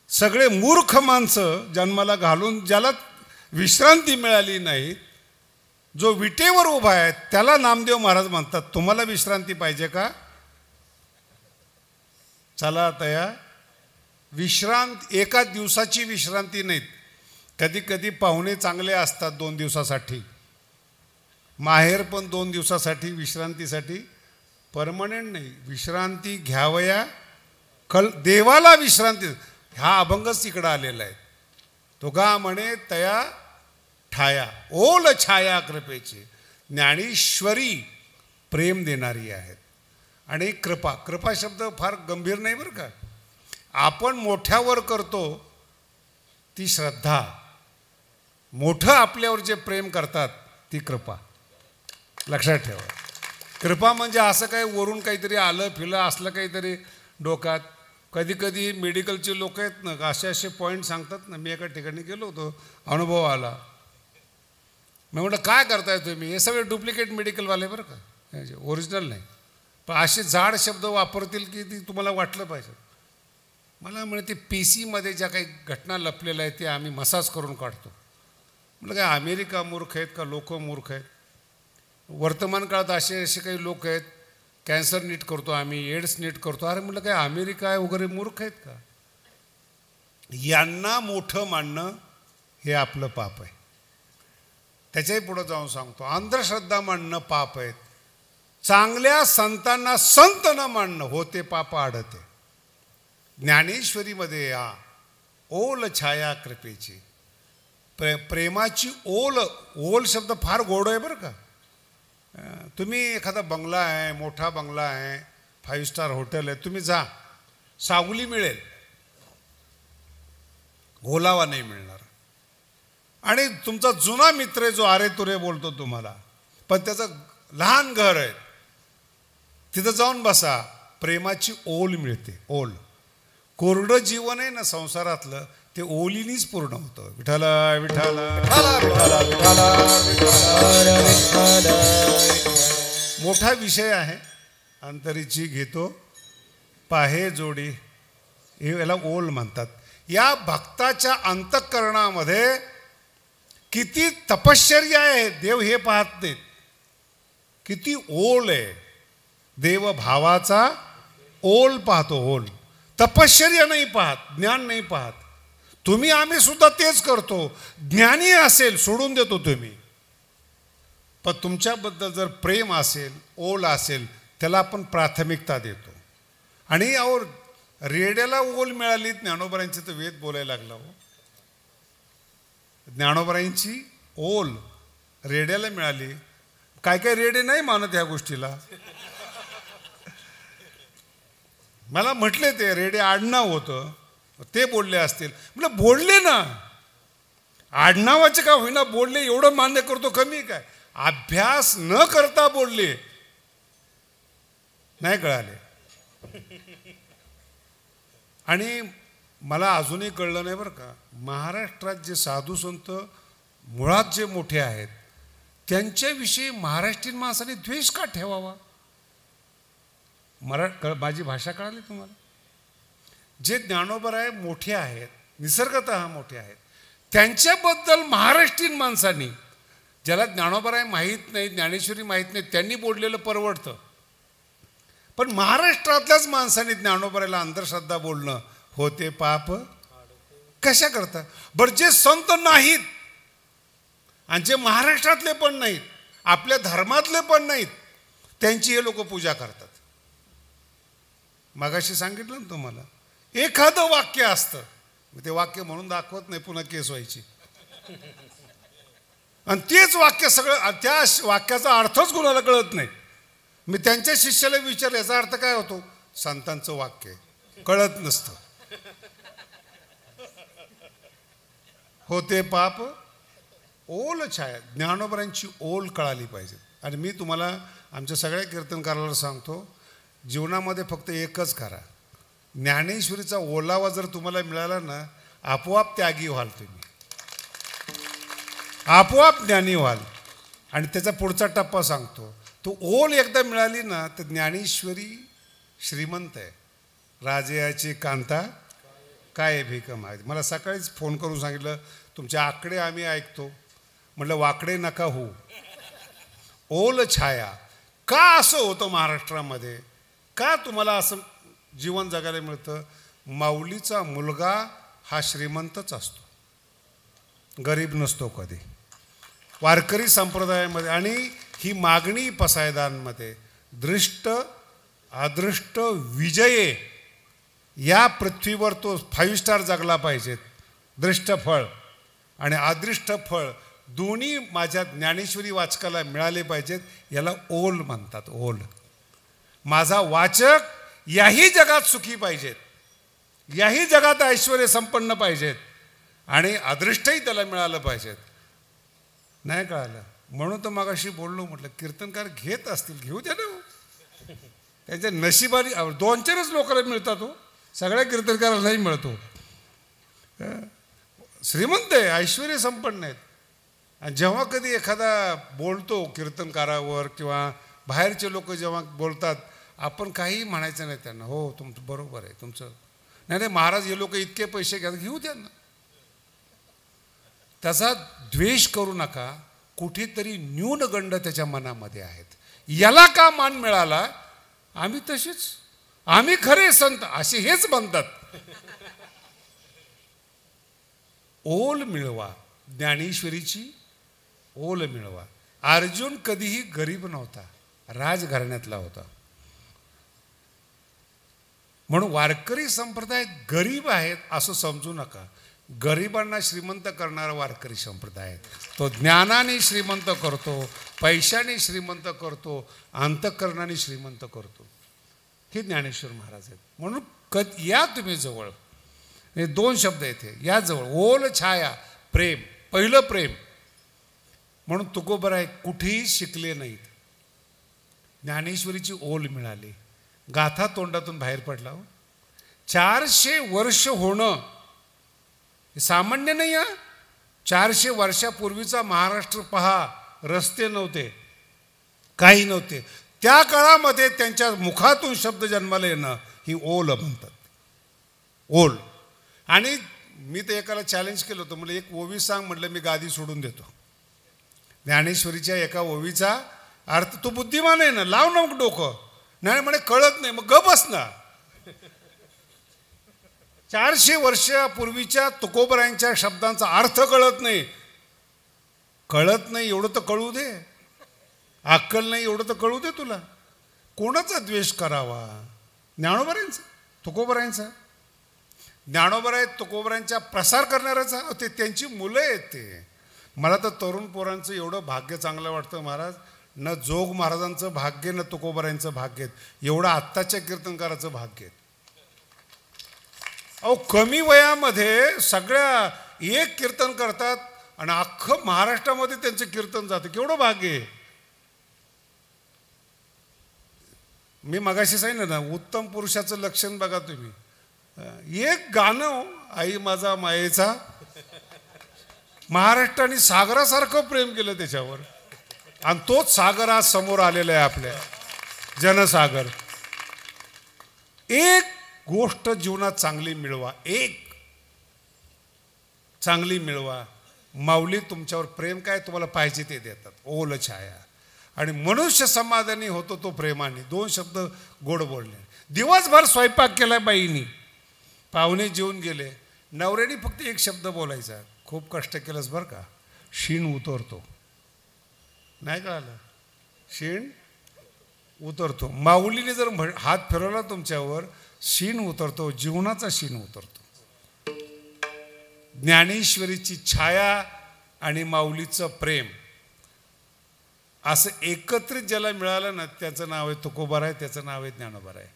सगळे मूर्ख माणसं जन्माला घालून ज्याला विश्रांती मिळाली नाही जो विटेवर उभा आहे त्याला नामदेव महाराज म्हणतात. तुम्हाला विश्रांती पाहिजे का? चला तया विश्रांत एका दिवसाची विश्रांती नाहीत. कधी कधी पाहुणे चांगले असतात दोन दिवसासाठी. माहेर पण दोन दिवसासाठी विश्रांतीसाठी. परमनंट नाही. विश्रांती घ्यावया कल देवाला विश्रांती हा अभंगच तिकडं आलेला आहे. तो गा म्हणे तया ठाया. ओल छाया कृपेची. ज्ञानेश्वरी प्रेम देणारी आहेत. आणि कृपा कृपा शब्द फार गंभीर नाही बरं का? आपण मोठ्यावर करतो ती श्रद्धा. मोठं आपल्यावर जे प्रेम करतात ती कृपा. लक्षात ठेवा. कृपा म्हणजे असं काय वरून काहीतरी आलं फिलं असलं काहीतरी डोक्यात. कधी कधी मेडिकलचे लोक आहेत ना असे असे पॉईंट सांगतात ना मी एका ठिकाणी गेलो होतो अनुभव आला. मी म्हटलं काय करताय तुम्ही? हे सगळे डुप्लिकेट मेडिकलवाले बरं का? ओरिजिनल नाही. पण असे जाड शब्द वापरतील की ती तुम्हाला वाटलं पाहिजे. मला म्हणते पी सीमध्ये ज्या काही घटना लपलेल्या आहेत ते आम्ही मसाज करून काढतो. म्हटलं काय अमेरिका मूर्ख आहेत का? लोक मूर्ख आहेत. वर्तमान काळात असे असे काही लोक आहेत कॅन्सर नीट करतो आम्ही एड्स नीट करतो. अरे म्हटलं काय अमेरिका आहे वगैरे मूर्ख आहेत का? यांना मोठं मानणं हे आपलं पाप आहे. त्याच्याही पुढं जाऊन सांगतो अंधश्रद्धा मानणं पाप आहेत. चांगल्या संतांना संत न मानणं होते पाप आडते ज्ञानेश्वरीमध्ये या ओल छाया कृपेची. प्रे प्रेमाची ओल ओल शब्द फार गोड आहे बरं का. तुम्ही एखादा बंगला आहे मोठा बंगला आहे फाईव्ह स्टार हॉटेल आहे तुम्ही जा. सावली मिळेल. गोलावा नाही मिळणार. आणि तुमचा जुना मित्र आहे जो आरे तुरे बोलतो तुम्हाला. पण त्याचं लहान घर आहे. तिथं जाऊन बसा. प्रेमाची ओल मिळते ओल. कोरडं जीवन आहे ना संसारातलं ते ओलीनीच पूर्ण होतं. विठाला विठाला मोठा विषय आहे. अंतरीची घेतो पाहे जोडी हे याला ओल म्हणतात. या भक्ताच्या अंतःकरणामध्ये किती तपश्चर्या आहे देव हे पाहत नाहीत. किती ओल आहे. देव भावाचा ओल पाहतो ओल. तपश्चर्या नाही पाहत ज्ञान नाही पाहत. तुम्ही आम्ही सुद्धा तेच करतो. ज्ञानी असेल सोडून देतो तुम्ही. पण तुमच्याबद्दल जर प्रेम असेल ओल असेल त्याला आपण प्राथमिकता देतो. आणि अहो रेड्याला ओल मिळाली ज्ञानोबरांची तर वेद बोलायला लागला हो. ज्ञानोबरांची ओल रेड्याला मिळाली. काय काय रेडे नाही मानत ह्या गोष्टीला? मला म्हटले ते रेडे आडनाव होतं. ते बोलले असतील. म्हणजे बोलले ना. आडनावाचे का होईना बोलले एवढं मान्य करतो कमी काय? अभ्यास न करता बोलले. नाही कळाले. आणि मला अजूनही कळलं नाही बरं का. महाराष्ट्रात जे साधू संत मुळात जे मोठे आहेत त्यांच्याविषयी महाराष्ट्रीयन माणसाने द्वेष का ठेवावा? मरा कळ माझी भाषा कळाली तुम्हाला? जे ज्ञानोबर आहे मोठे आहेत निसर्गत मोठे आहेत. त्यांच्याबद्दल महाराष्ट्रीयन माणसांनी ज्याला ज्ञानोबराय माहीत नाही ज्ञानेश्वरी माहीत नाही त्यांनी बोललेलं परवडतं. पण महाराष्ट्रातल्याच माणसांनी ज्ञानोबरायला अंधश्रद्धा बोलणं होते पाप? कशा करता? बरं जे संत नाहीत आणि जे महाराष्ट्रातले पण नाहीत आपल्या धर्मातले पण नाहीत त्यांची हे लोक पूजा करतात. मगाशी सांगितलं ना तुम्हाला? एखादं वाक्य असतं. ते वाक्य म्हणून दाखवत नाही पुन्हा केस व्हायची. आणि तेच वाक्य सगळं त्या वाक्याचा अर्थच कुणाला कळत नाही. मी त्यांच्या शिष्याला विचारलं याचा अर्थ काय होतो? संतांचं वाक्य कळत नसतं. होते पाप ओल छाया ज्ञानोबरांची ओल कळाली पाहिजे. आणि मी तुम्हाला आमच्या सगळ्या कीर्तनकाराला सांगतो जीवनामध्ये फक्त एकच करा. ज्ञानेश्वरीचा ओलावा जर तुम्हाला मिळाला ना आपोआप त्यागी व्हाल तुम्ही. आपोआप ज्ञानी व्हाल. आणि त्याचा पुढचा टप्पा सांगतो. तो ओल एकदा मिळाली ना तर ज्ञानेश्वरी श्रीमंत आहे. राजयाची कांता काय भिकम आहे मला सकाळीच फोन करून सांगितलं तुमचे आकडे आम्ही ऐकतो. म्हटलं वाकडे नका हो ओल छाया. का असं होतं महाराष्ट्रामध्ये? का तुम्हाला असं जीवन जगायला मिळतं? माऊलीचा मुलगा हा श्रीमंतच असतो. गरीब नसतो कधी. वारकरी संप्रदायामध्ये आणि ही मागणी पसायदांमध्ये दृष्ट अदृष्ट विजये या पृथ्वीवर तो फाईव्ह स्टार जगला पाहिजेत दृष्ट फळ आणि अदृष्ट फळ दोन्ही माझ्या ज्ञानेश्वरी वाचकाला मिळाले पाहिजेत याला ओल म्हणतात ओल. माझा वाचक याही जगात सुखी पाहिजेत. याही जगात ऐश्वर संपन्न पाहिजेत. आणि अदृष्टही त्याला मिळालं पाहिजेत. नाही कळालं? म्हणून तर मगाशी बोललो म्हटलं कीर्तनकार घेत असतील घेऊ द्या ना हो. त्याच्या नशिबाने नशिबारी दोन चारच लोकांना मिळतात हो. सगळ्या कीर्तनकारालाही मिळतो. श्रीमंत आहे ऐश्वर संपन्न आहेत. आणि जेव्हा कधी एखादा बोलतो कीर्तनकारावर किंवा बाहेरचे लोक जेव्हा बोलतात आपण काही म्हणायचं नाही त्यांना. हो तुमचं बरोबर आहे तुमचं. नाही नाही महाराज हे लोक इतके पैसे घ्या घेऊ द्या ना. त्याचा द्वेष करू नका. कुठेतरी न्यूनगंड त्याच्या मनामध्ये आहेत. याला का मान मिळाला? आम्ही तसेच आम्ही खरे संत असे हेच म्हणतात. ओल मिळवा ज्ञानेश्वरीची ओल मिळवा. अर्जुन कधीही गरीब नव्हता राजघराण्यातला होता. म्हणून वारकरी संप्रदाय गरीब आहेत असं समजू नका. गरिबांना श्रीमंत करणारा वारकरी संप्रदाय आहे. तो ज्ञानाने श्रीमंत करतो पैशाने श्रीमंत करतो अंतकरणाने श्रीमंत करतो. हे ज्ञानेश्वर महाराज आहेत. म्हणून क या तुम्ही जवळ. हे दोन शब्द येथे या जवळ. ओल छाया प्रेम. पहिलं प्रेम. म्हणून तुकोबर आहे कुठेही शिकले नाहीत. ज्ञानेश्वरीची ओल मिळाली. गाथा तोंडातून बाहेर पडला हो. चारशे वर्ष होणं हे सामान्य नाही हा. चारशे वर्षापूर्वीचा महाराष्ट्र पहा रस्ते नव्हते काही नव्हते. त्या काळामध्ये त्यांच्या मुखातून शब्द जन्माला येणं ही ओल म्हणतात. ओल. आणि मी तर एकाला चॅलेंज केलं होतं म्हणजे एक ओवी सांग म्हटलं मी गादी सोडून देतो. ज्ञानेश्वरीच्या एका ओवीचा अर्थ तू बुद्धिमान आहे ना लाव ना डोकं. नाही म्हणे कळत नाही. मग ग बस ना. चारशे वर्षापूर्वीच्या तुकोबरायांच्या शब्दांचा अर्थ कळत नाही. कळत नाही एवढं तर कळू दे. अक्कल नाही एवढं तर कळू दे तुला. कोणाचा द्वेष करावा? ज्ञानोबरायांचा तुकोबरायांचा? ज्ञानोबराय तुकोबरायांच्या प्रसार करणाऱ्याचा? ते त्यांची मुलं आहेत ते. मला तर तरुण पोरांचं एवढं भाग्य चांगलं वाटतं महाराज. न जोग महाराजांचं भाग्य न तुकोबरायांचं भाग्य एवढं आत्ताच्या कीर्तनकाराचं भाग्य अहो कमी वयामध्ये सगळ्या एक कीर्तन करतात आणि अख्खं महाराष्ट्रामध्ये त्यांचं कीर्तन जातं. केवढं भाग्य आहे. मी मगाशी सांगितलं ना उत्तम पुरुषाचं लक्षण बघा तुम्ही. एक गाणं आई माझा मायेचा महाराष्ट्राने सागरासारखं प्रेम केलं त्याच्यावर. आणि तोच सागर आज समोर आलेला आहे आपल्या जनसागर. एक गोष्ट जीवनात चांगली मिळवा एक चांगली मिळवा. माऊली तुमच्यावर प्रेम काय तुम्हाला पाहिजे ते देतात ओल छाया. आणि मनुष्य समाधानी होतो तो प्रेमाने दोन शब्द गोड बोलले. दिवसभर स्वयंपाक केला बाईनी. पाहुणे जेवून गेले. नवऱ्याने फक्त एक शब्द बोलायचा खूप कष्ट केलंस बरं का? शीण उतरतो. नाही कळालं. शीण उतरतो. माऊलीने जर म्ह हात फिरवला तुमच्यावर शीण उतरतो जीवनाचा शीण उतरतो. ज्ञानेश्वरीची छाया आणि माऊलीचं प्रेम. असं एकत्रित ज्याला मिळालं ना त्याचं नाव आहे तुकोबार आहे त्याचं नाव आहे ज्ञानोबार आहे.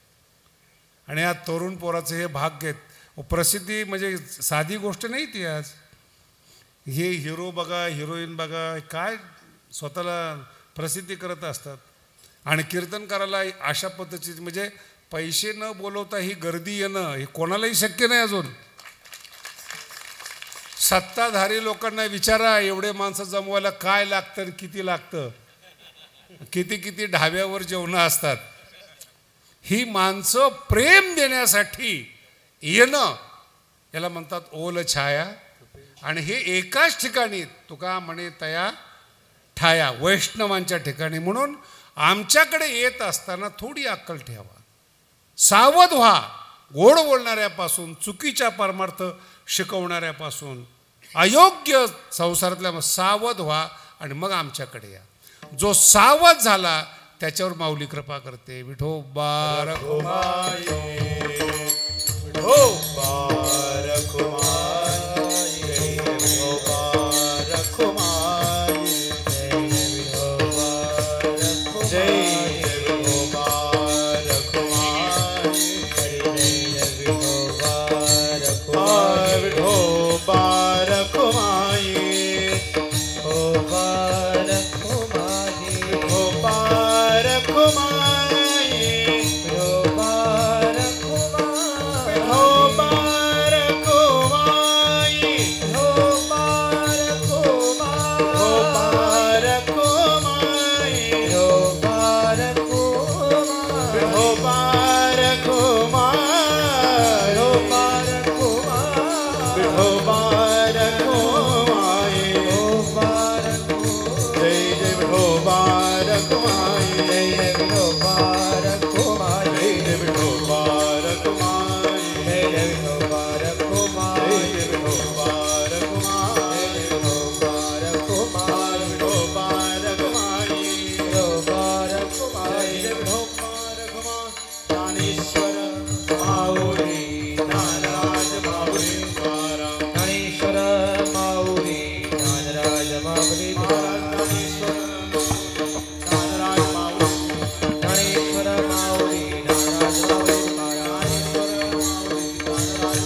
आणि या तरुण पोराचं हे भाग घेत प्रसिद्धी म्हणजे साधी गोष्ट नाही ती आज. हे हिरो बघा हिरोईन बघा काय स्वतःला प्रसिद्धी करत असतात. आणि कीर्तनकाराला अशा पद्धतीची म्हणजे पैसे न बोलवता ही गर्दी येणं हे कोणालाही शक्य नाही अजून. सत्ताधारी लोकांना विचारा एवढे माणसं जमवायला काय लागतं किती लागतं? किती किती ढाब्यावर जेवणं असतात. ही माणसं प्रेम देण्यासाठी येणं याला म्हणतात ओल छाया. आणि हे एकाच ठिकाणी तुका म्हणे तया ठाया वैष्णवांच्या ठिकाणी म्हणून आमच्याकडे येत असताना थोडी अक्कल ठेवा. सावध व्हा. गोड बोलणाऱ्यापासून चुकीच्या परमार्थ शिकवणाऱ्यापासून अयोग्य संसारातल्या सावध व्हा आणि मग आमच्याकडे या. जो सावध झाला त्याच्यावर माऊली कृपा करते. विठो बार